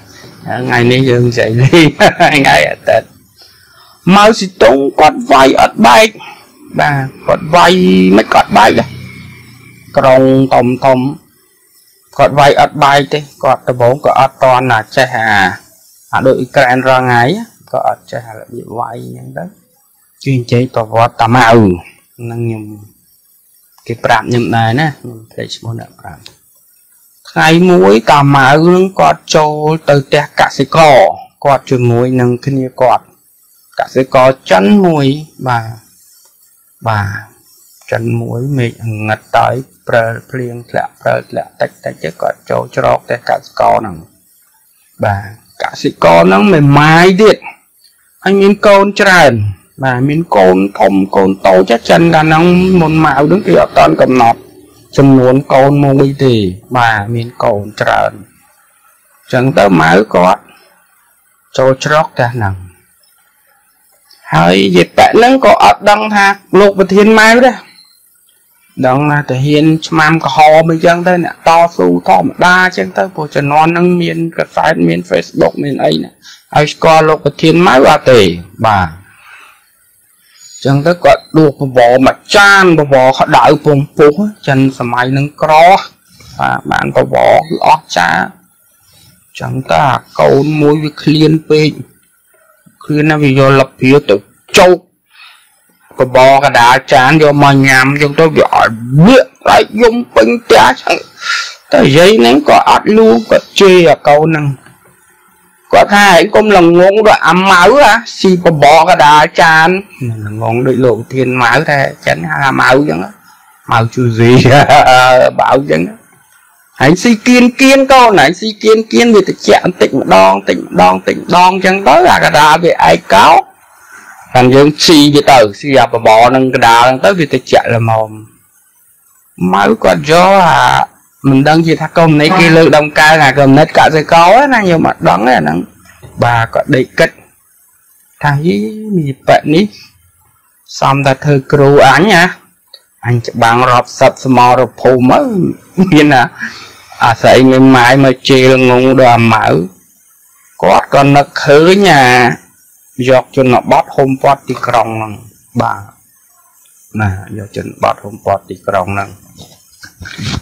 ថ្ងៃនេះយើងនិយាយលេងថ្ងៃអាទិត្យម៉ៅស៊ីតុងគាត់វាយអត់បែក បាទគាត់វាយមិនគាត់បែកដែរក្រុងធំធំគាត់វាយអត់បែកទេគាត់ដំបងក៏អត់តន់ណាចេះអាអាដូចអ៊ុយក្រែនរងថ្ងៃក៏អត់ចេះរបៀបវាយអញ្ចឹងទៅជួយនិយាយប្រវត្តិតាម៉ៅនឹងខ្ញុំគេប្រាប់ខ្ញុំដែរណាខ្ញុំភ្លេចឈ្មោះអ្នកប្រាប់ថ្ងៃមួយតាម៉ៅនឹងគាត់ចូលទៅផ្ទះកសិករគាត់ជាមួយនឹងគ្នាគាត់កសិករចិនមួយបាទ បាទចិនមួយមេឃងឹតតើយព្រើភ្លៀងធ្លាក់ព្រើធ្លាក់តិចតិចទៅគាត់ចូលច្រកផ្ទះកសិករហ្នឹងបាទកសិករហ្នឹងមិនម៉ាយទៀតហើយមានកូនច្រើនបាទមានកូនធំកូនតូចចិនកាលហ្នឹងមុនម៉ៅហ្នឹងគេអត់តាន់កំណត់ចំនួនកូនមួយទេ បាទមានកូនច្រើនអញ្ចឹងទៅម៉ៅគាត់ចូលច្រកផ្ទះហ្នឹង ហើយយេប៉ហ្នឹងក៏អត់ដឹងថាលោកប្រធានម៉ៅដែរដឹងណាតាហ៊ានឆ្មាំក្រហមអីចឹងទៅអ្នកតស៊ូធម្មតាអញ្ចឹងទៅព្រោះជំនាន់ហ្នឹងមានកសែតមាន Facebook មានអីណាហើយស្គាល់លោកប្រធានម៉ៅអត់ទេបាទចឹងទៅគាត់ដួសបវរមួយចានបវរក្តៅពងពុះចិនសម័យនឹងក្របាទបានបវរគឺអស់ចាចឹងទៅអាកូនមួយវាឃ្លានពេកឃ្លានណាវាយកល phía tự châu. Có bò cái đá chán cho mà nhằm chúng tôi giỏi biết lại dùng bình tía chẳng ta giấy nén có ắt luôn có chê à câu năng. Có thai cũng là ngon đó ấm máu à si có bò cái đá chán. Là ngon đội lộ thiên máu thế, chán là máu chẳng á. Máu chứ gì bảo chẳng á. Anh si kiên kiên câu này anh si kiên kiên vì thực trạng tịnh đong tịnh đong tịnh đong chẳng đó là cái đá về ai cáo. កូនហើយស៊ីគៀនគៀនវាតិចបន្តិចម្ដងតិចម្ដងតិចម្ដងចឹងទៅអាកដាលវាឯកោតាមយើងស៊ីវាទៅស៊ីអាបបរនឹងកដាលហ្នឹងទៅវាតិចល្មមម៉ៅគាត់យកអាមិនដឹងជាថាកុំនេះគេលើកដំកើងអាកំណត់កសិករណាខ្ញុំអត់ដឹងទេអាហ្នឹងបាទគាត់ដេកគិតថាយីមានបែបនេះសំតែធ្វើគ្រូអញណាអញច្បាំងរាប់សិបសមរភូមិមានណាអាស្រ័យងម៉ាយមកជេលងងដល់អាម៉ៅគាត់ក៏នឹកឃើញអា យកជនបទហុំព័ទ្ធទីក្រុងហ្នឹងបាទណាយកជនបទហុំព័ទ្ធទីក្រុងហ្នឹង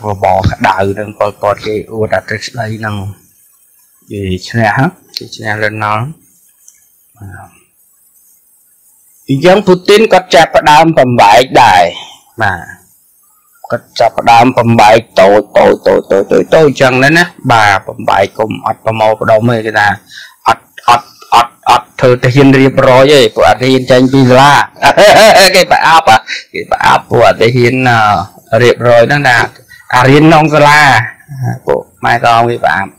របរក្តៅនឹងប៉ុលពតគេអួតអាទ្រឹស្ដីហ្នឹងគេឈ្នះគេឈ្នះលន់ណល់អញ្ចឹងពូទីនក៏ចាប់ផ្ដើមបំបែកដែរបាទគាត់ចាប់ផ្ដើមបំបែកតូចតូចតូចតូចតូចតូចអញ្ចឹងណាបាទបំបែកគុំអត់ប្រមោបដុំទេគេថាអត់អត់ អត់អត់ធ្វើទៅហ៊ានរៀបរយទេពួកអត់ហ៊ានចេញពីសាលាគេប្រអាប់គេប្រអាប់ពួកអត់ហ៊ានរៀបរយហ្នឹងណាអារៀនក្នុងសាលាពួកម៉ែតងវាប្រអាប់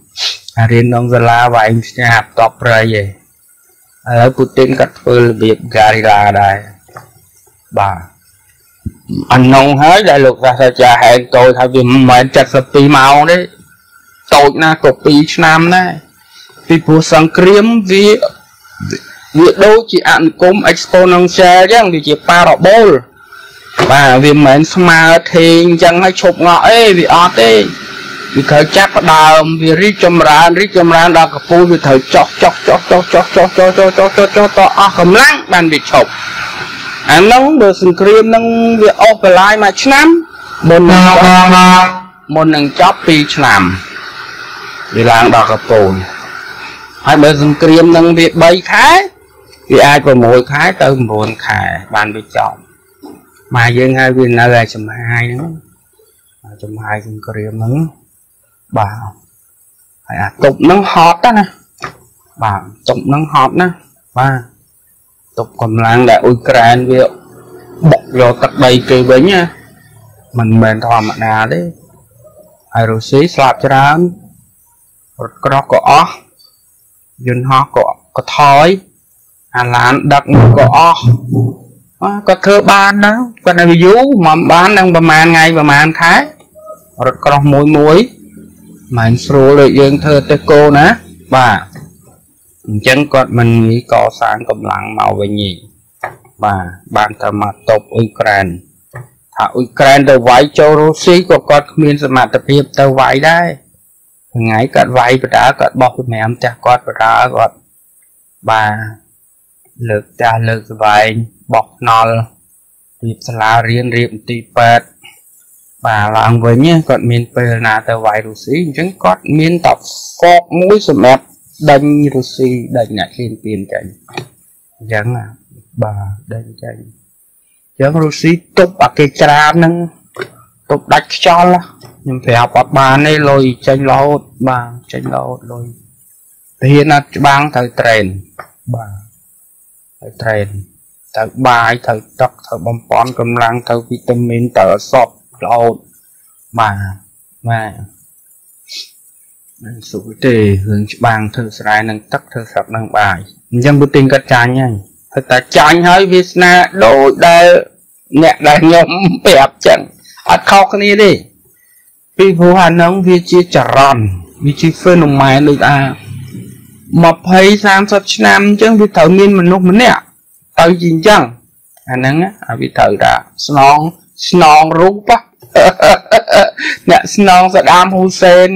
អារៀនក្នុងសាលាវាយស្ញាប់តបព្រៃឯងឥឡូវពូទីនក៏ធ្វើរបៀបហ្គារីឡាដែរបាទអានងហើយដែលលោកសាស្ត្រាចារ្យហែងតូចថាវាមិនមែន72ម៉ោងទេតូចណាស់ក៏2ឆ្នាំដែរពីព្រោះសង្គ្រាមវា វាដូចជាអនុគម exponential អញ្ចឹងវាជា parabol បាទវាមិនមែនស្មើធេងអញ្ចឹងហើយឈប់ងក់អេវាអត់ទេវាត្រូវចាប់ផ្ដើមវារីកចម្រើនរីកចម្រើនដល់កពូលវាត្រូវចោះចោះចោះចោះចោះចោះចោះចោះចោះចោះចោះតអស់កម្លាំងបានវាឈប់អានោះបើសង្គ្រាមនឹងវាអស់កន្លាយមួយឆ្នាំមុននឹងមុននឹងចប់2ឆ្នាំវាឡើងដល់កពូល ហើយបើសង្គ្រាមនឹងវា3ខែវាអាច6ខែទៅ9ខែបានវាចប់មកយើងហើយវានៅឯចំហាយហ្នឹងចំហាយសង្គ្រាមហ្នឹងបាទហើយអាតុបហ្នឹងហត់ណាបាទតុបហ្នឹងហត់ណាបាទតុបកម្លាំងដែលអ៊ុយក្រែនវាបុកយកទឹកដីគេវិញណាមិនមែនធម្មតាទេហើយរុស្ស៊ីស្លាប់ច្រើនរត់ក្រោះក៏អស់ យន្តហោះក៏ក៏ថយអាឡានដឹកក៏អស់គាត់ធ្វើបានដែរគាត់នៅយូរមិនបាននឹងប្រហែលថ្ងៃប្រហែលខែរត់ក្រោះមួយមួយមិនស្រួលដូចយើងធ្វើទៅគោណាបាទអញ្ចឹងគាត់មិនងាយកសាងកម្លាំងមកវិញទេបាទបានតែមកតបអ៊ុយក្រែនថាអ៊ុយក្រែនទៅវាយចូលរុស្ស៊ីក៏គាត់គ្មានសមត្ថភាពទៅវាយដែរ ថ្ងៃគាត់វាយបដាគាត់បោះជំរាមផ្ទះគាត់បដាគាត់បាទលើកចាស់លើកស្វែងបោះណល់រៀបសាលារៀនរៀបមន្ទីរពេទ្យបាទឡើងវិញគាត់មានពេលណាទៅវាយរុស្ស៊ីអញ្ចឹងគាត់មានតបកកមួយសម្រាប់ដេញរុស្ស៊ីដេញអ្នកឃ្លានពៀនចេញអញ្ចឹងបាទដេញចេញអញ្ចឹងរុស្ស៊ីទប់អាគេច្រានហ្នឹងទប់ដាច់ខ្យល់ ខ្ញុំប្រាប់អត់បានទេលុយចេញរហូតបាទចេញរហូតលុយទៅហ៊ានណាត់ច្បាំងត្រូវត្រេនបាទត្រូវត្រេនត្រូវបាយត្រូវទឹកត្រូវបំពន់កម្លាំងត្រូវវីតាមីនត្រូវអសត់រហូតបាទបាទមិនសុខទេរឿងច្បាំងធ្វើស្រែនឹងទឹកធ្វើស្រាប់នឹងបាយអញ្ចឹងពុទិញគាត់ចាញ់ហើយគាត់តែចាញ់ហើយវាសនាដូចដែលអ្នកដែលខ្ញុំប្រាប់ចឹងអត់ខុសគ្នាទេ ពីព្រោះអានឹងវាជាចរន្តវាជា phenomenon ដូចថា20 30ឆ្នាំអញ្ចឹងវាត្រូវមានមនុស្សម្នាក់ទៅជាអញ្ចឹងអាហ្នឹងវាត្រូវថាស្នងស្នងរូបអ្នកស្នងសដាមហ៊ូសេន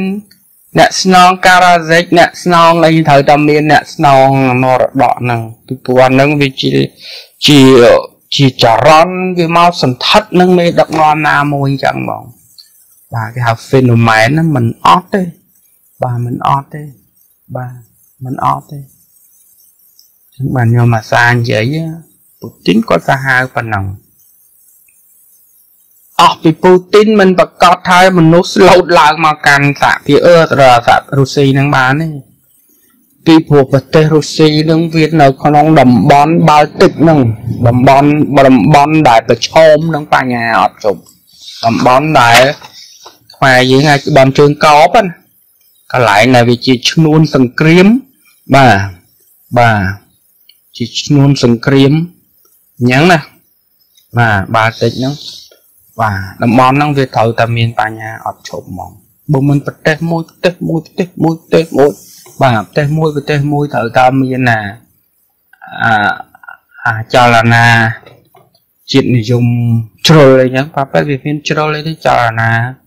អ្នកស្នងការ៉ាហ្សេកអ្នកស្នងអីត្រូវតែមានអ្នកស្នងមរតកហ្នឹងពីព្រោះហ្នឹងវាជាជាជាចរន្តវាមកសន្ធិដ្ឋនឹងមេដឹកនាំណាមួយអញ្ចឹងហ្មង បាទគេហៅ phenomenon ហ្នឹងមិនអត់ទេបាទមិនអត់ទេបាទមិនអត់ទេចឹងបានខ្ញុំអាសានិយាយពូទីនគាត់សាហាវប៉ុណ្ណឹងអស់ពីពូទីនមិនប្រកាសថាមនុស្សលោតឡើងមកកាន់សហភាពអឺរសហរុស្ស៊ីនឹងបានទេពីព្រោះប្រទេសរុស្ស៊ីនឹងវានៅក្នុងតំបន់បាល់ទឹកនឹងតំបន់តំបន់ដែលប្រឈមនឹងបញ្ហាអត់ជប់តំបន់ដែល ខ្មែរយើងអាចបំជើងកោបណាកន្លែងដែលវាជាឈ្នួនសង្គ្រាមបាទបាទជាឈ្នួនសង្គ្រាមអញ្ចឹងណាបាទបាល់ទឹកហ្នឹងបាទតំបន់ហ្នឹងវាត្រូវតែមានបញ្ហាអត់ឈប់ហ្មងបើមិនប្រទេសមួយប្រទេសមួយប្រទេសមួយប្រទេសមួយបាទប្រទេសមួយប្រទេសមួយត្រូវតែមានណាអាអាចលនាជាតិនិយមជ្រុលអីចឹងប៉ាប៉ែវាមានជ្រុលអីទេចលនាវា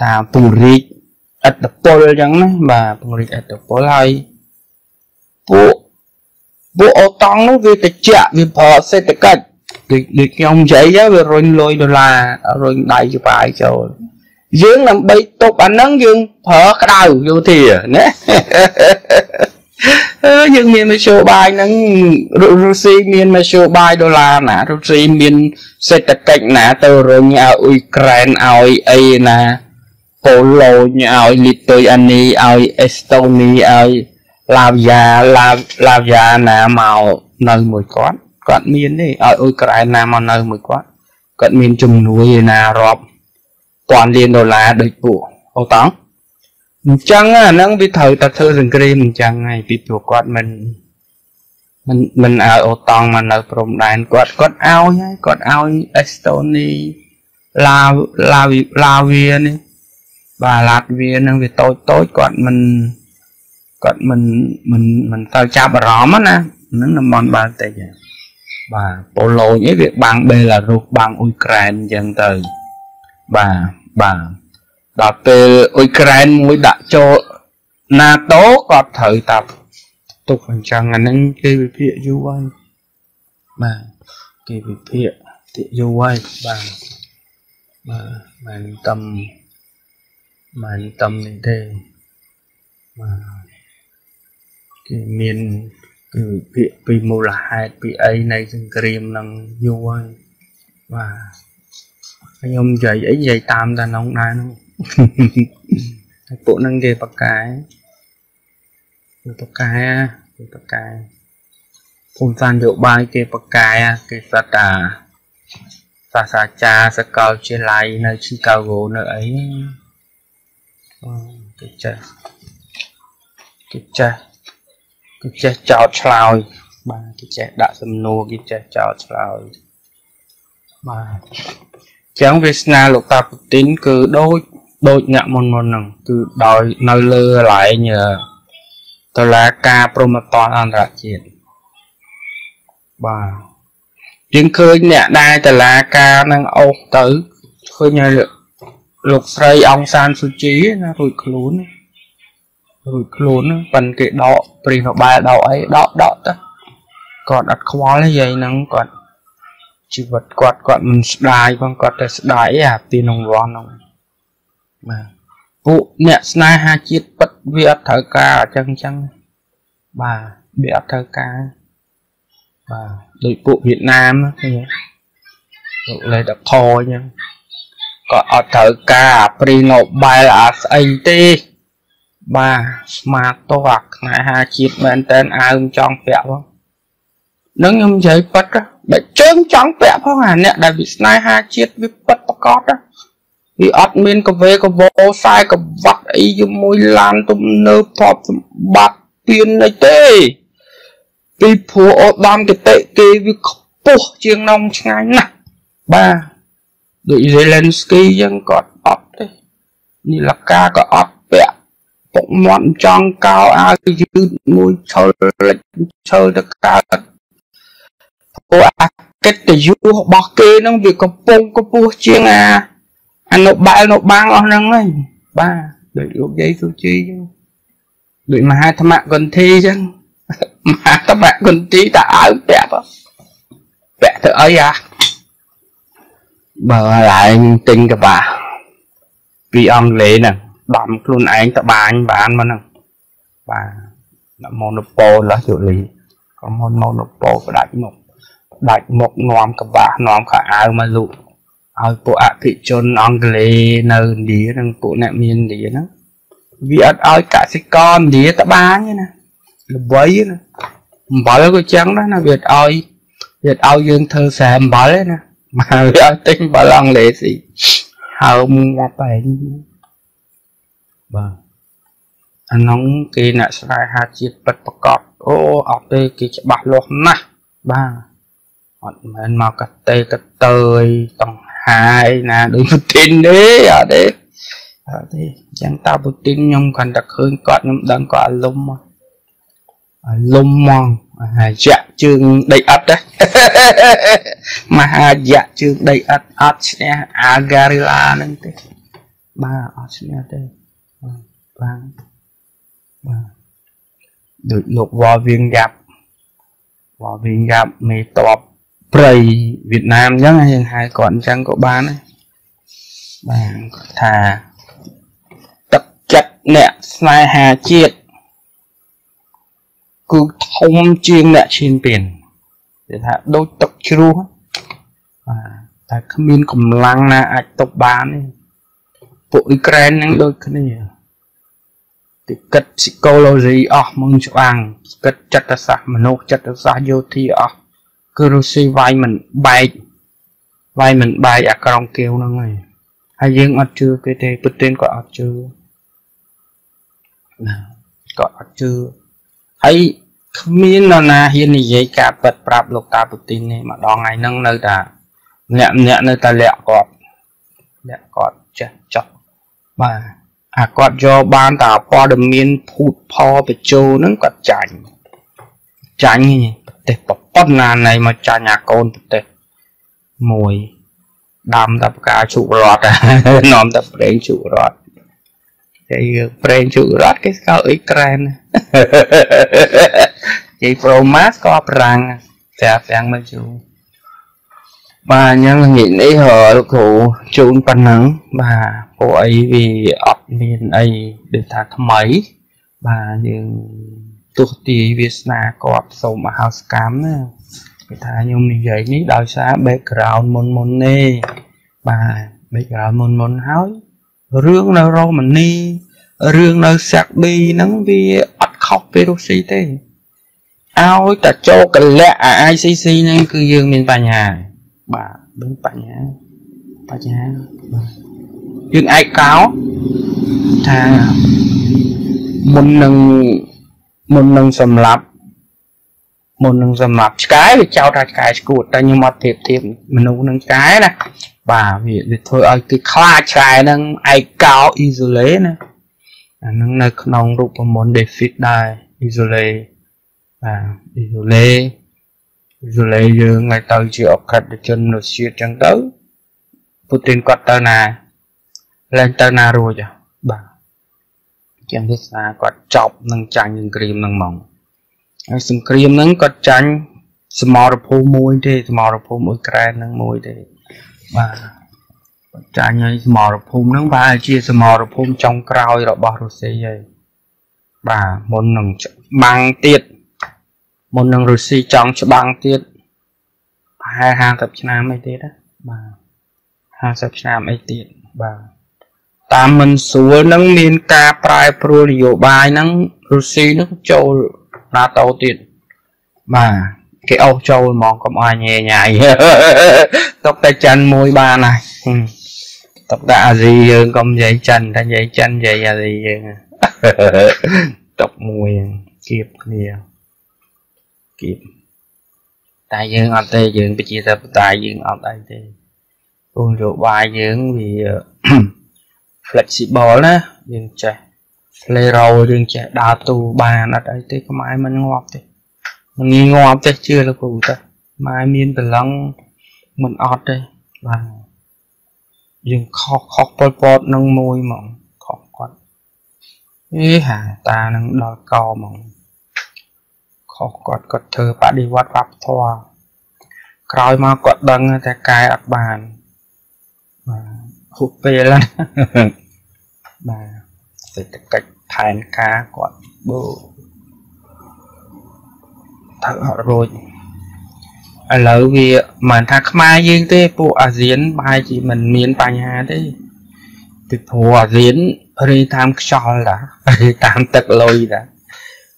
ថាពង្រីកអត្តពលអញ្ចឹងណាបាទពង្រីកអត្តពលហើយពួកពួកអូតង់នោះវាតិចវាប្រើសេដ្ឋកិច្ចដូចដូចខ្ញុំនិយាយវារុញលុយដុល្លាររុញដៃច្បាយចូលយើងដើម្បីទប់អាហ្នឹងយើងប្រើក្តៅយោធាណាយើងមានមធ្យោបាយហ្នឹងរុស្ស៊ីមានមធ្យោបាយដុល្លារណារុស្ស៊ីមានសេដ្ឋកិច្ចណាទៅរុញឲ្យអ៊ុយក្រែនឲ្យអីណា ប៉ូឡូញឲ្យលីទុយអានីឲ្យអេស្តូនីឲ្យឡាវយ៉ាឡាវឡាវយ៉ាណាមកនៅមួយគាត់គាត់មានទេឲ្យអ៊ុយក្រែនណាមកនៅមួយគាត់គាត់មានជំនួយឯណារាប់ពាន់លានដុល្លារដូចពួកអូតង់អញ្ចឹងអាហ្នឹងវាត្រូវតែធ្វើសង្គ្រាមអញ្ចឹងហើយពីព្រោះគាត់មិនមិនមិនឲ្យអូតង់មកនៅព្រំដែនគាត់គាត់ឲ្យហើយគាត់ឲ្យអេស្តូនីឡាវឡាវឡាវីនេះ បាទឡាតវានឹងវាតូចតូចគាត់មិនគាត់មិនមិនមិនទៅចាប់អារម្មណ៍ណាហ្នឹងតំបន់បាល់តិចបាទប៉ូឡូញឯងវាបាំងបេឡារុសបាំងអ៊ុយក្រែនអញ្ចឹងទៅបាទបាទដល់ពេលអ៊ុយក្រែនមួយដាក់ចូល NATO គាត់ត្រូវតាទុកអញ្ចឹងអាហ្នឹងគេវិភាគយូរហើយបាទគេវិភាគតិយូរហើយបាទបាទមិនតំ មិនតំនេះទេបាទគេមានគឺវិភាគពីមូលហេតុពីអីនៃសង្គ្រាមនឹងយូរហើយបាទខ្ញុំនិយាយអីនិយាយតាមតែនងដែរនោះហើយពួកនឹងគេបកកែគេបកកែគេបកកែភូមិសាស្ត្រនយោបាយគេបកកែគេសត្វតាសាស្ត្រាចារ្យសកលវិទ្យាល័យនៅ Chicago នៅអី គេចេះគេចេះគេចេះចោតឆ្លើយបាទគេចេះដាក់សំណួរគេចេះចោតឆ្លើយបាទចឹងវាសនាលោកតាពូទីនគឺដូចដូចអ្នកមុនមុនហ្នឹងគឺដោយនៅលើកន្លែងតឡាការព្រមតនអន្តរជាតិបាទយើងឃើញអ្នកដែលតឡាការនឹងអូសទៅឃើញ លោកស្រីអង្សានស៊ូជីណារួចខ្លួនរួចខ្លួនប៉ិនគេដកព្រីណូបែលដកអីដកដកទៅគាត់អត់ខ្វល់ទេយាយហ្នឹងគាត់ជីវិតគាត់គាត់មិនស្ដាយផងគាត់តែស្ដាយអាពីក្នុងវត្តហ្នឹងបាទពួកអ្នកស្នេហាជាតិពិតវាអត់ត្រូវការអញ្ចឹងអញ្ចឹងបាទវាអត់ត្រូវការបាទដូចពួកវៀតណាមឃើញលោកលេដផអញ្ចឹង ក៏អត់ត្រូវការព្រីណូបែលអាស្អីទេបាទស្មាតតោះអាខ្នែហាជាតិមែនតើអាវចង់ពាក់ផងនឹងខ្ញុំនិយាយប៉ិតបើជើងចង់ពាក់ផងអាអ្នកដែលវាស្នេហាជាតិវាប៉ិតប្រកបវាអត់មានកវេកវោខ្សែកវ៉ាត់អីជាមួយឡានទំនើបធប់សម្បត្តិពៀនអីទេពីព្រោះអូដាមគតិគេវាខ្ពស់ជាងនំឆ្ងាញ់ណាស់បាទ ដូច Zelensky យ៉ាងគាត់អត់ទេនីលកាក៏អត់ពាក់ពុកមាត់ចង់កោអាវយឺតមួយឈុលលិចឈុលទៅកើតព្រោះអាកិត្តិយសរបស់គេនឹងវាកំពុងកំពុះជាងអាអនុបាលនៅបាំងអស់ហ្នឹងហើយបាទដូចលោកយាយសុជីចឹងដូចមហាធម្មកន្ធីចឹងមហាធម្មកន្ធីតាអាវពាក់ពាក់ទៅអីអា បើឡើងទិញកបាពីអង់គ្លេសហ្នឹងដំខ្លួនឯងតបាញបានមកហ្នឹងបាទដាក់ម៉ូណូប៉ូឡោះជលីក៏ម៉ូណូប៉ូផ្ដាច់មុខផ្ដាច់មុខនាំកបានាំខោអាវមកលក់ឲ្យពួកអភិជនអង់គ្លេសនៅឥណ្ឌានិងពួកអ្នកមានឥណ្ឌាហ្នឹងវាអត់ឲ្យកសិករឥណ្ឌាតបាញទេណាល្បីណាអំបិលក៏ចឹងដែរណាវាឲ្យវាឲ្យយើងធ្វើស្រែអំបិលទេណា មកវាឲ្យទិញអំបិលអង់គ្លេសស៊ីហើមងាប់បែងបាទអានោះគេអ្នកស្រាយហាជាតិពិតប្រកបអូអត់ទេគេច្បាស់លាស់ណាស់បាទអត់មែនមកកតេកតើយតង្ហាយណាដូចពូទីនទេអត់ទេអត់ទេអញ្ចឹងតើពូទីនខ្ញុំគាត់តែឃើញគាត់ខ្ញុំដឹងគាត់អាលុំអាលុំហ្មងមហាយៈជើងដីអត់ទេ មហាយៈជើងដីអត់អត់ឈ្នះអាហ្គារីឡាហ្នឹងទេបាទអត់ឈ្នះទេបាទបាទដូចលោកវ៉ាវៀងយ៉ាប់វ៉ាវៀងយ៉ាប់មេតបព្រៃវៀតណាមអញ្ចឹងយើងហៅគាត់អញ្ចឹងក៏បានដែរបាទគាត់ថាទឹកចិត្តអ្នកស្នេហាជាតិគឺធំជាងអ្នកឈានពៀន គេថាដូចទឹកជ្រោះបាទតែគ្មានកម្លាំងណាអាចទប់បានទេពួកអ៊ុយក្រែនហ្នឹងដូចគ្នាគេគិត psychology អស់មុនច្បាំងគិតចិត្តសាស្ត្រមនុស្សចិត្តសាស្ត្រយោធាអស់គឺរុស្ស៊ីវាយមិនបែកវាយមិនបែកអាក្រងគៀវហ្នឹងហើយហើយយើងអត់ជឿគេទេពុទ្ធិនក៏អត់ជឿណាក៏អត់ជឿហើយ គ្មាននរណាហ៊ាននិយាយការប៉ັດប្រាប់លោកតាពុទីននេះម្ដងថ្ងៃហ្នឹងនៅតែម្នាក់ម្នាក់នៅតែលាក់គាត់លាក់គាត់ចេះចោះបាទអាគាត់យកបានតែព័ត៌មានភូតផលបញ្ជោហ្នឹងគាត់ចាញ់ចាញ់ប្រទេសប្រប៉ុណ្ណាណៃមកចាញ់អាកូនប្រទេសមួយដាំតែផ្កាជក់រត់នាំតែប្រេងជក់រត់ តែប្រេងជក់រត់គេស្គាល់អ៊ុយក្រែននិយាយប្រូម៉ាស្គាល់ប្រាំងតែប្រាំងមកជូបាទអញ្ចឹងងាកនេះលោកគ្រូជូនប៉ុណ្ណឹងបាទពួកអីវាអត់មានអីដូចថាថ្មី បាទយើងទស្សទាយវាសនាគាត់សូមអហោសកម្មណាគេថាខ្ញុំនិយាយនេះដោយសារ background មុនមុនទេបាទ background មុនមុនហើយ រឿងនៅរ៉ូម៉ានីរឿងនៅសាក់ប៊ីហ្នឹងវាអត់ខុសពីរុស្ស៊ីទេឲ្យតែចូលកលៈអា ICC ហ្នឹងគឺយើងមានបញ្ហាបាទមានបញ្ហាបញ្ហាបាទយើងឯកោថាមុននឹងមុននឹងសម្លាប់មុននឹងសម្លាប់ឆ្កែវាចោទថាឆ្កែស្គួតតែខ្ញុំអត់ធៀបធៀបមនុស្សនឹងឆ្កែណា បាទវាវាធ្វើឲ្យគេខ្លាចឆ្កែនឹងឯកោ isolate ណាអានឹងនៅក្នុងរូបមន្ត David ដែរ isolate បាទ isolate isolate យើងឲ្យទៅជាអក្រិតជនមនុស្សជាតិចឹងទៅពូទីនគាត់ទៅណាឡើងទៅណារួចបាទជាងទេសនាគាត់ចប់នឹងចាញ់សង្គ្រាមនឹងហ្មងហើយសង្គ្រាមហ្នឹងគាត់ចាញ់សមរភូមិមួយទេសមរភូមិអ៊ុយក្រែនហ្នឹងមួយទេ បាទចាញ់ឲ្យសមរភូមិហ្នឹងបែរជាសមរភូមិចុងក្រោយរបស់រុស្ស៊ីហើយបាទមុននឹងច្បាំងទៀតមុននឹងរុស្ស៊ីចង់ច្បាំងទៀតប្រហែល50ឆ្នាំអីទៀតណាបាទ50ឆ្នាំអីទៀតបាទតាមមិនស្រួលនឹងមានការប្រែប្រួលនយោបាយហ្នឹងរុស្ស៊ីនឹងចូល NATO ទៀតបាទ គេអស់ចូលហ្មងកុំឲ្យញ៉ែញ៉ៃទុកតែចិនមួយបានហើយទុកតែអាស៊ីយើងកុំនិយាយចិនតែនិយាយចិននិយាយអាស៊ីយើងទុកមួយគៀបគ្នាគៀបតែយើងអត់ទេយើងប្រជាធិបតេយ្យយើងអត់អីទេគោលនយោបាយយើងវា flexible ណាយើងចេះ play role យើងចេះដើរតួបានអត់អីទេខ្មែរមិនងាប់ទេ មិនងាប់ទេជឿលោកគ្រូទៅខ្មែរមានកម្លាំងមិនអត់ទេបាទយើងខុសខុសពលពតនឹងមួយហ្មងខុសគាត់អេហាតានឹងដល់កហ្មងខុសគាត់គាត់ធ្វើបដិវត្តវប្បធម៌ក្រោយមកគាត់ដឹងតែកែអត់បានបាទហូបពេលណាបាទសេដ្ឋកិច្ចផែនការគាត់បូ ធ្វើអត់រួចឥឡូវវាមិនថាខ្មែរយើងទេពួកអាស៊ានប្រហែលជាមិនមានបញ្ហាទេពីព្រោះអាស៊ានរីតាមខ្យល់តារីតាមទឹកលុយតា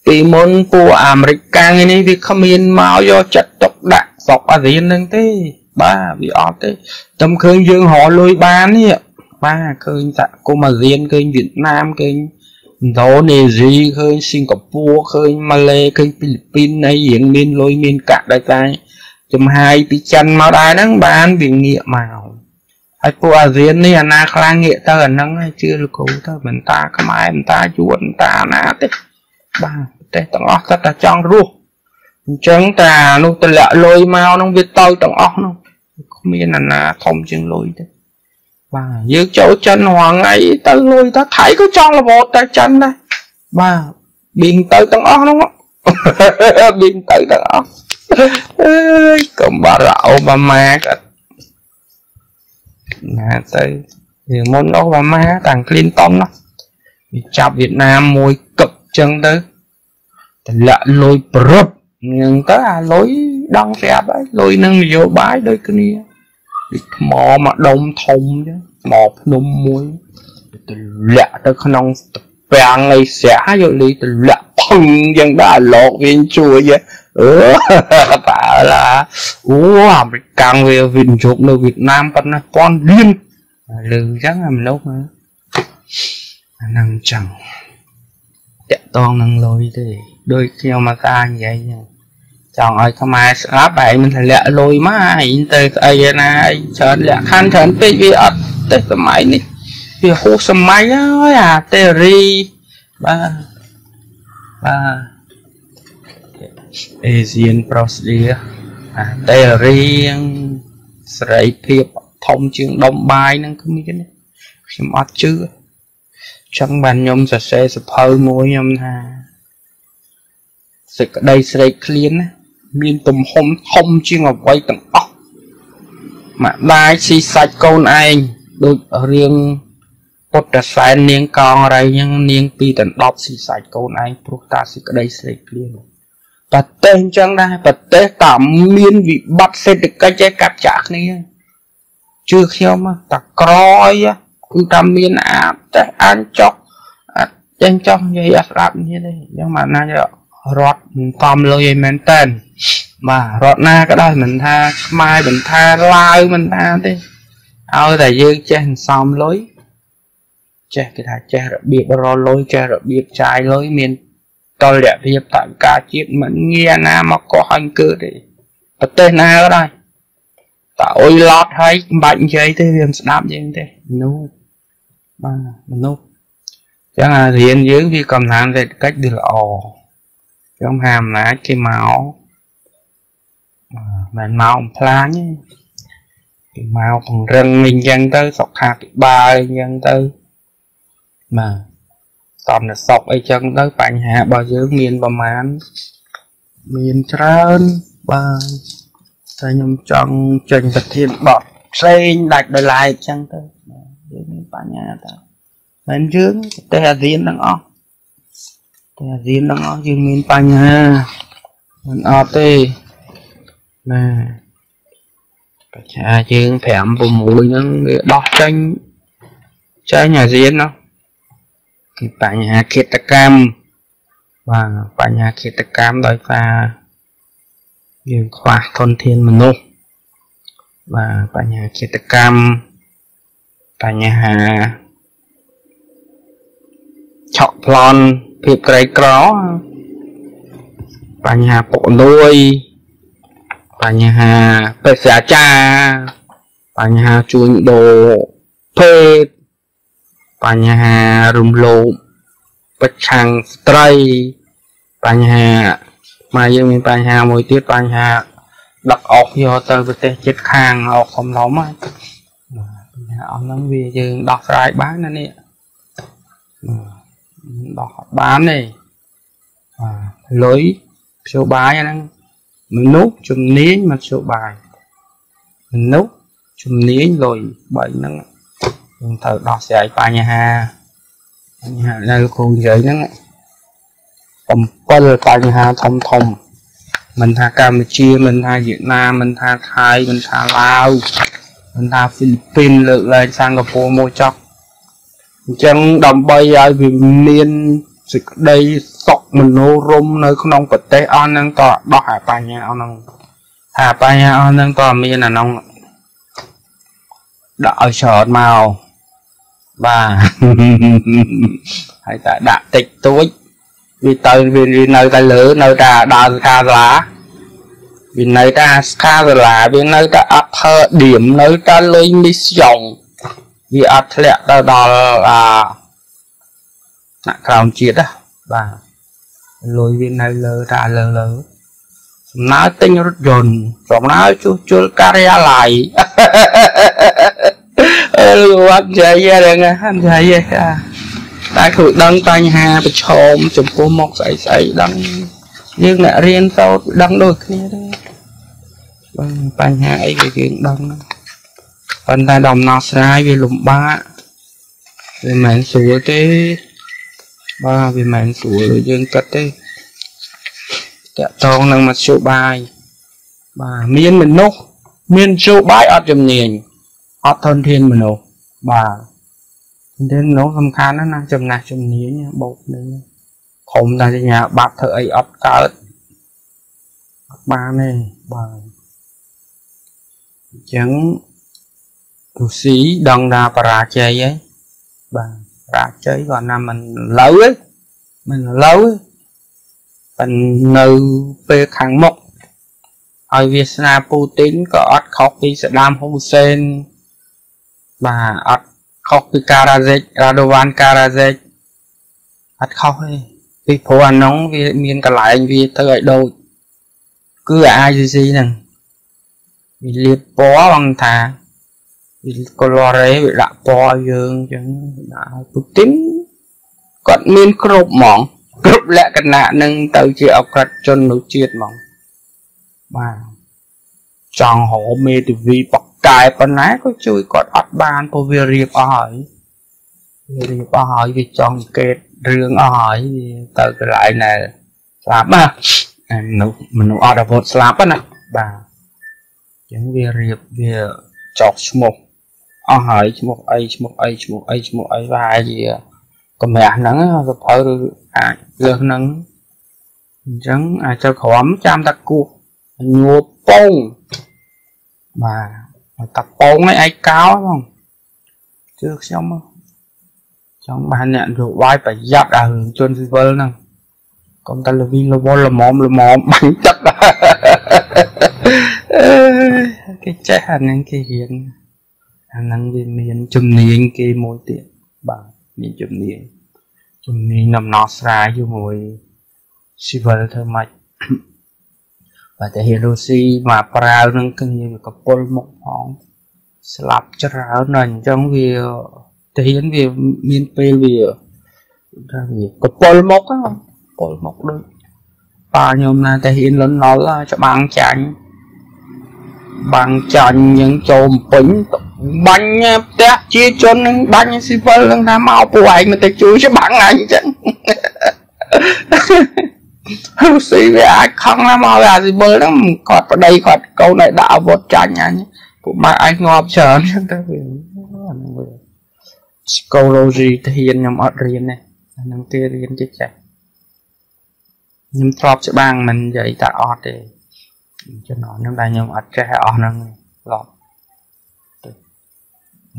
ពីមុនពួកអាមេរិកកាំងនេះវាគ្មានមកយកចិត្តទុកដាក់ស្រុកអាស៊ាននឹងទេ បាទវាអត់ទេតែឃើញយើងរលុយបាននេះបាទឃើញសហគមន៍អាស៊ានឃើញវៀតណាមឃើញ ឥណ្ឌូនេស៊ីឃើញសិង្ហបុរីឃើញម៉ាឡេឃើញហ្វីលីពីនអីរៀងមានលុយមានកាក់ដោយតែចំហាយពីចិនមកដែរហ្នឹងបានវាងាកមកហើយពួកអាស៊ាននេះអាណាខ្លាំងងាកទៅអាហ្នឹងជឿលោកគ្រូទៅមិនតាខ្មែរមិនតាយួនមិនតាណាទេបាទប្រទេសទាំងអស់គាត់តែចង់រស់អញ្ចឹងតានោះទម្លាក់លុយមកហ្នឹងវាតូចទាំងអស់នោះគ្មានអាណាធំជាងលុយទេ បាទយើងចូលចិនរាល់ថ្ងៃទៅលុយទៅថៃក៏ចង់រវល់តែចិនដែរបាទប៊ីងទៅទាំងអស់ហ្នឹងប៊ីងទៅទាំងអស់អើយកុំបារអូបាម៉ាក៏ណាទៅវាមុនអូបាម៉ាតាំងគ្លីនតុននោះវាចាប់វៀតណាមមួយកឹបចឹងទៅតម្លាក់លុយប្រឹបនឹងទៅអាលុយដងស្រាប់ហើយលុយនឹងនយោបាយដូចគ្នា ពីថ្មមកដុំធំចឹងថ្មភ្នំមួយទម្លាក់ទៅក្នុងទឹកពាំងអីស្រាក់ហើយយកលីទម្លាក់ផឹងចឹងដែរលោកវិញជួយអឺបាឡាអូអាមេរិកាំងវាវិនិយោគនៅវៀតណាមប៉ុណ្ណាពាន់លានលឺចឹងអាមនុស្សអាហ្នឹងចឹងតាក់តងនឹងលុយទេដូចខ្ញុំមកតានិយាយចឹង ចង់ឲ្យខ្មែរស្ងាប់ឯងមិនធ្លាក់លុយមកឯងទៅស្អីណាឯងច្រើនលក្ខខណ្ឌច្រើនពេកវាអត់ទេសម័យនេះវាហួសសម័យហើយអាតេរីបាទបាទអេស៊ីនប្រុសឌីអាតេរីសេរីភាពធំជាងដុំបាយនឹងគ្មានខ្ញុំអត់ជឿចឹងបានខ្ញុំសរសេរសភៅមួយខ្ញុំថាសេចក្តីស្រេកឃ្លានណា មានទំហំធំជាងអ្វីទាំងអស់ម្ដាយស៊ីសាច់កូនឯងដូចរឿងពុទ្ធសែននាងកងរៃហ្នឹងនាងពីដណ្ដប់ស៊ីសាច់កូនឯងព្រោះតាសេចក្តីស្រេកឃ្លានប្រទេសអញ្ចឹងដែរប្រទេសតាមានវិបត្តិសេដ្ឋកិច្ចឯកាត់ចាក់គ្នាជឿខ្ញុំតាក្រអីគឺតាមានអាតែអានចុកអត់ចេញចុះនិយាយអត់ស្ដាប់នេះទេអញ្ចឹងមកណា រត់កំលុយឲ្យមែនតើបាទរត់ណាក៏ដោយមិនថាខ្មែរមិនថាឡាវមិនថាទេឲ្យតែយើងចេះសំលុយចេះគេថាចេះរបៀបរលុយចេះរបៀបចាយលុយមានតលៈភាពតកាជាតិមិនងាណាមកកោះឲ្យគឺទេប្រទេសណាក៏ដោយតើអុយឡត់ហើយមិនបាច់និយាយទេវាមិនស្ដាប់យើងទេមនុស្សបាទមនុស្សចឹងអារៀនយើងវាកំណើនសេដ្ឋកិច្ចវាល្អ ចឹងហាអំណាចគេមកមិនមកអំផ្លាញទេគេមកពង្រឹងអីចឹងទៅសុខាភិបាលអីចឹងទៅបាទសន្តិសុខអីចឹងទៅបញ្ហារបស់យើងមានប្រមាណមានច្រើនបាទតែខ្ញុំចង់ចេញប្រធានបទផ្សេងដាច់ដោយឡែកចឹងទៅយើងមានបញ្ហាតើមិនយើងប្រទេសអាស៊ានទាំងអស់ប្រទេសអាស៊ានទាំងអស់យើងមានបញ្ហាមិនអត់ទេណាបញ្ហាយើង5 6ហ្នឹងវាដោះចេញចេញអាស៊ានណាគឺបញ្ហាឃាតកម្មបាទបញ្ហាឃាតកម្មដោយសារយើងខ្វះធនធានមនុស្សបាទបញ្ហាឃាតកម្មបញ្ហាឆក់ប្លន់ ភាពក្រីក្របញ្ហាពុកលួយបញ្ហាបេសាចាបញ្ហាជួញដូរភេទបញ្ហារំលោភប្រឆាំងស្ត្រីបញ្ហាមកយើងមានបញ្ហាមួយទៀតបញ្ហាដឹកអុកយកទៅប្រទេសជិតខាងអុកកំឡុំហ្នឹងបញ្ហាអស់ហ្នឹងវាយើងដោះស្រាយបានណានេះ ដោះបានទេបាទលុយព្យាបាយអាហ្នឹងមនុស្សជំនាញមធ្យោបាយមនុស្សជំនាញលុយបីហ្នឹងយើងត្រូវដោះស្រាយបញ្ហាបញ្ហានៅគ្រូនិយាយហ្នឹង7បញ្ហាធំធំមិនថាកម្ពុជាមិនថាវៀតណាមមិនថាថៃមិនថាឡាវមិនថាហ្វីលីពីនលើកឡើងសិង្ហបុរីមកចប់ អញ្ចឹងដើម្បីឲ្យវាមានសេចក្តីសុខមនោរមនៅក្នុងប្រទេសអស់ហ្នឹងតដោះអាបញ្ហាអស់ហ្នឹងថាបញ្ហាអស់ហ្នឹងតមានអាហ្នឹងដាក់ឲ្យច្រើនមកបាទហើយតែដាក់តិចតួចវាទៅវានៅតែលើនៅតែដើរស្ខាសាលាវានៅតែស្ខាសាលាវានៅតែអត់ធ្វើឌៀមនៅតែលុយមីសយ៉ង វាអត់ធ្លាក់ទៅដល់អាអ្នកក្រោមជាតិណាបាទលុយវានៅលើតែលើលើសំណើទិញរថយន្តសំណើជួសជុលការិយាល័យអឺវត្តយាយហ្នឹងហាន់យាយតែគ្រូដឹងបញ្ហាប្រឈមចំពោះមុខស្អីស្អីដឹងយើងអ្នករៀនសូត្រដឹងដូចគ្នាទេបាទបញ្ហាអីក៏យើងដឹង ប៉ុន្តែដំណោះស្រាយវាលំបាកវាមិនស្រួលទេបាទវាមិនស្រួលដូចយើងគិតទេតកតងនឹងមធ្យោបាយបាទមានមនុស្សមានមធ្យោបាយអត់ជំនាញអត់ធនធានមនុស្សបាទធនធានមនុស្សសំខាន់ណាស់ណាចំណាស់ជំនាញបោកនឹងខំតែញ៉ាបាត់ធ្វើអីអត់កើតអត់បានទេបាទអញ្ចឹង រុស្ស៊ីដឹងថាបរាជ័យហើយបាទបរាជ័យគាត់ណាមិនឡូវទេមិនឡូវប៉ុន្នៅពេលខាងមុខហើយវាសនាពូទីនក៏អត់ខុសពីសដាមហ៊ូសេនបាទអត់ខុសពីការ៉ាសេករ៉ាដូវ៉ានការ៉ាសេកអត់ខុសទេពីព្រោះអានោះវាមានកន្លែងវាទៅឲ្យដូចគឺអា ICC ហ្នឹងវាលាបពណ៌បងថា វាកូឡរ៉េវាដាក់ពណ៌យើងអញ្ចឹងដាក់ឲ្យពូទីនគាត់មានគ្រប់ហ្មងគ្រប់លក្ខណៈនឹងទៅជាអក្រិតជននៅជាតិហ្មងបាទចង់រកមេធាវីបកកែប៉ុណ្ណាក៏ជួយគាត់អត់បានព្រោះវារៀបអស់ហើយវារៀបអស់ហើយវាចង់កេតរឿងអស់ហើយវាទៅកន្លែងដែលស្លាប់ណាមនុស្សមនុស្សអត់អាវុធស្លាប់ណាបាទអញ្ចឹងវារៀបវាចោកឈ្មោះ អស់ហើយឈ្មោះអីឈ្មោះអីឈ្មោះអីឈ្មោះអីប្រហែលជាកម្រាស់ហ្នឹងសភៅឬអាចលើសហ្នឹងអញ្ចឹងអាចៅក្រមចាំតែគោះញួរពងបាទតាពងនេះឯកោហ្មងជឿខ្ញុំចង់បានអ្នកនយោបាយប្រយ័ត្នអារឿងជនស៊ីវិលហ្នឹងកុំតែលវីលវល់ល្មមល្មមបាញ់ទឹកអឺគេចេះអាហ្នឹងគេរៀន អាហ្នឹងវាមានជំនាញគេមួយទៀតបាទមានជំនាញជំនាញដំណោះស្រាយជាមួយស៊ីវិលធ្វើម៉េចបាទតែហ៊ីរូស៊ីមកប្រាវនឹងគឺកពុលមុខផងស្លាប់ច្រើនណាស់អញ្ចឹងវាទាហានវាមានពេលវាថាវាកពុលមុខកពុលមុខដូចប៉ាខ្ញុំណាតែហ៊ានលន់ណុលច្បាំងចាញ់បាំងចាញ់យើងចូលពេញ បាញ់ផ្ទះជាជននឹងបាញ់ស៊ីវិលនឹងថាមកពួកឯងមិនទៅជួយច្បាំងអញចឹងរុស្ស៊ីវាអាចខំណាមកអាស៊ីវិលហ្នឹងគាត់ប្តីគាត់កូនឲ្យដាក់អាវុធចាញ់អញពួកម៉ែអញងាប់ច្រើនចឹងទៅវាអាហ្នឹងវា psychology ទៅហ៊ានខ្ញុំអត់រៀនទេអាហ្នឹងគេរៀនចេះចេះខ្ញុំធ្លាប់ច្បាំងមិននិយាយតែអត់ទេចំណងហ្នឹងដែលខ្ញុំអត់ចេះអស់ហ្នឹងធ្លាប់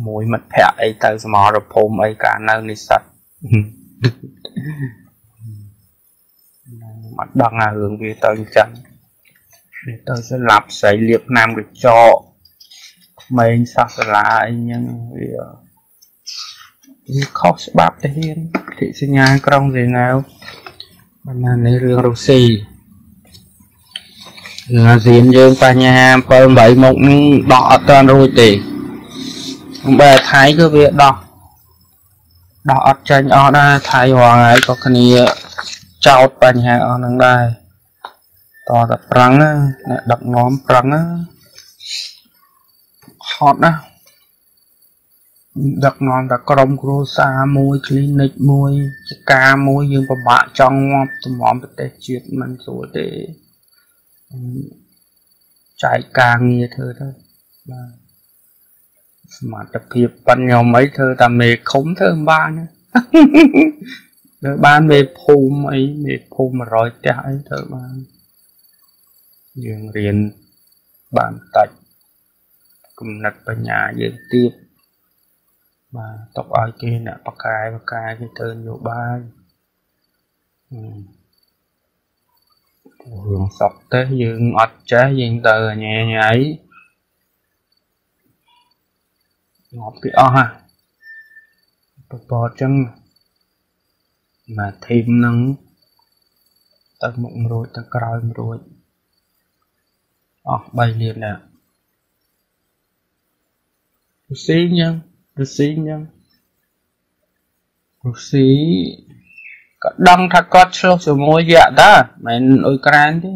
មួយមិត្តភ័ក្ដិអីទៅសមរភូមិអីកាលនៅនិស្សិតខ្ញុំអត់ដឹងអារឿងវាទៅអញ្ចឹងវាទៅស្លាប់ស្រីលៀបណាំកញ្ចក់ក្មេងសាសាលាអីចឹងវាវាខុសច្បាប់ទៅហ៊ានគិសញ្ញាក្រុងសេណាវបាននៅរឿងរុស្ស៊ីរឿងអាស៊ានយើងបញ្ហា7 8មុខនឹងដកអត់តាន់រួចទេ បែរថៃគឺវាដោះដោះអត់ចាញ់អស់ដែរថៃរងហើយក៏គ្នាចោតបញ្ហាអស់នឹងដែរតតែប្រឹងអ្នកដឹកនាំប្រឹងហត់ណាដឹកនាំតែក្រុមគ្រួសារមួយ clinic មួយចការមួយយើងពិបាកចង់ងាប់ទំនំប្រទេសជាតិមិនស្រួលទេចែកការងារធ្វើទៅបាទ សមត្ថភាពប៉ុនខ្ញុំអីធ្វើតែមេឃុំធ្វើមិនបានធ្វើបានមេភូមិអីមេភូមិ100ផ្ទះអីធ្វើបានយើងរៀនបានតាច់គំនិតបញ្ញាយើងទៀតបាទຕົកឲ្យគេអ្នកបកាយបកាយគេទៅនយោបាយរឿងសក់ទេយើងអត់ចេះយើងទៅញ៉ែញ៉ៃ ងាប់គេអស់ហ่ะប្រពតចឹងមកធីមនឹងទៅមុខរួចទៅក្រោយរួចអស់3លានដែររុស្ស៊ីចឹងរុស្ស៊ីចឹងរុស្ស៊ីក៏ដឹងថាគាត់ឆ្លោះជាមួយយៈតាមិនអ៊ុយក្រែនទេ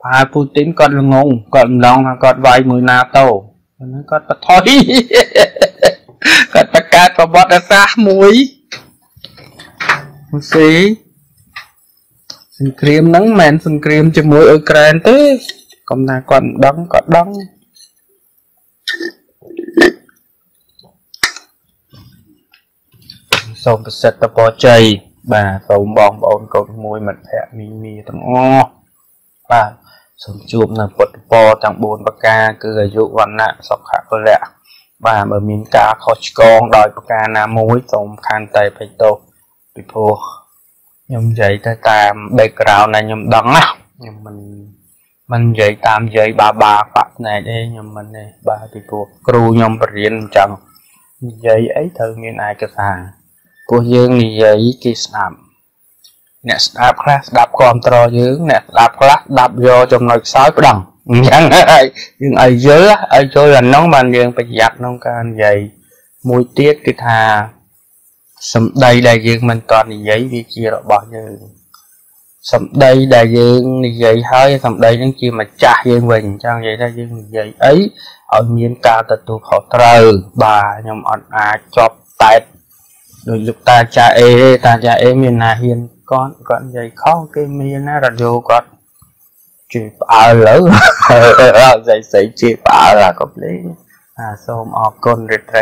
ប្រហែលពូទីនគាត់ល្ងងគាត់ម្លងថាគាត់វាយមួយណាតូ ហ្នឹងគាត់បថុយគាត់បង្កើតប្រវត្តិសាស្ត្រមួយមួយស៊ីសង្គ្រាមហ្នឹងមិនមែនសង្គ្រាមជាមួយអ៊ុយក្រែនទេកុំថាគាត់មិនដឹងគាត់ដឹងសូមប្រសិទ្ធពរជ័យបាទសូមបងប្អូនកូនមួយមិត្តភ័ក្តិមីមីទាំងអស់បាទ សូមជួបនៅពុទ្ធពរទាំង4ប្រការគឺអាយុវណ្ណៈសុខៈពលៈបាទបើមានការខុសឆ្គងដោយប្រការណាមួយសូមខន្តីបិទោសពីព្រោះខ្ញុំនិយាយទៅតាម background ដែលខ្ញុំដឹងណាខ្ញុំមិនមិននិយាយតាមនិយាយបាបាបាក់ផ្នែកទេខ្ញុំមិនទេបាទពីព្រោះគ្រូខ្ញុំបរៀនអញ្ចឹងនិយាយអីត្រូវមានឯកសារព្រោះយើងនិយាយគេស្ដាប់ អ្នកស្ដាប់ខ្លះស្ដាប់គ្រប់ត្រយើងអ្នកស្ដាប់ខ្លះស្ដាប់យកចំណុចខ្សោយប្តឹងអញ្ចឹងហើយយើងឲ្យយល់ឲ្យចូលអានោះបានយើងប្រយ័ត្នក្នុងការនិយាយមួយទៀតគឺថាសម្ដីដែលយើងមិនតន់និយាយវាជារបស់យើងសម្ដីដែលយើងនិយាយហើយសម្ដីនឹងជាម្ចាស់យើងវិញអញ្ចឹងនិយាយថាយើងនិយាយអីឲ្យមានការទទួលខុសត្រូវបាទខ្ញុំអត់អាចជាប់តែតដោយលោកតាចាអេតាចាអេមានណាហ៊ាន គាត់គាត់និយាយខុសគេមានណារ៉ាឌីយ៉ូគាត់ជិះផ្អើលលើស្អីស្អីជិះផ្អើលអាកុំលេងអាសូមអរគុណរីត្រី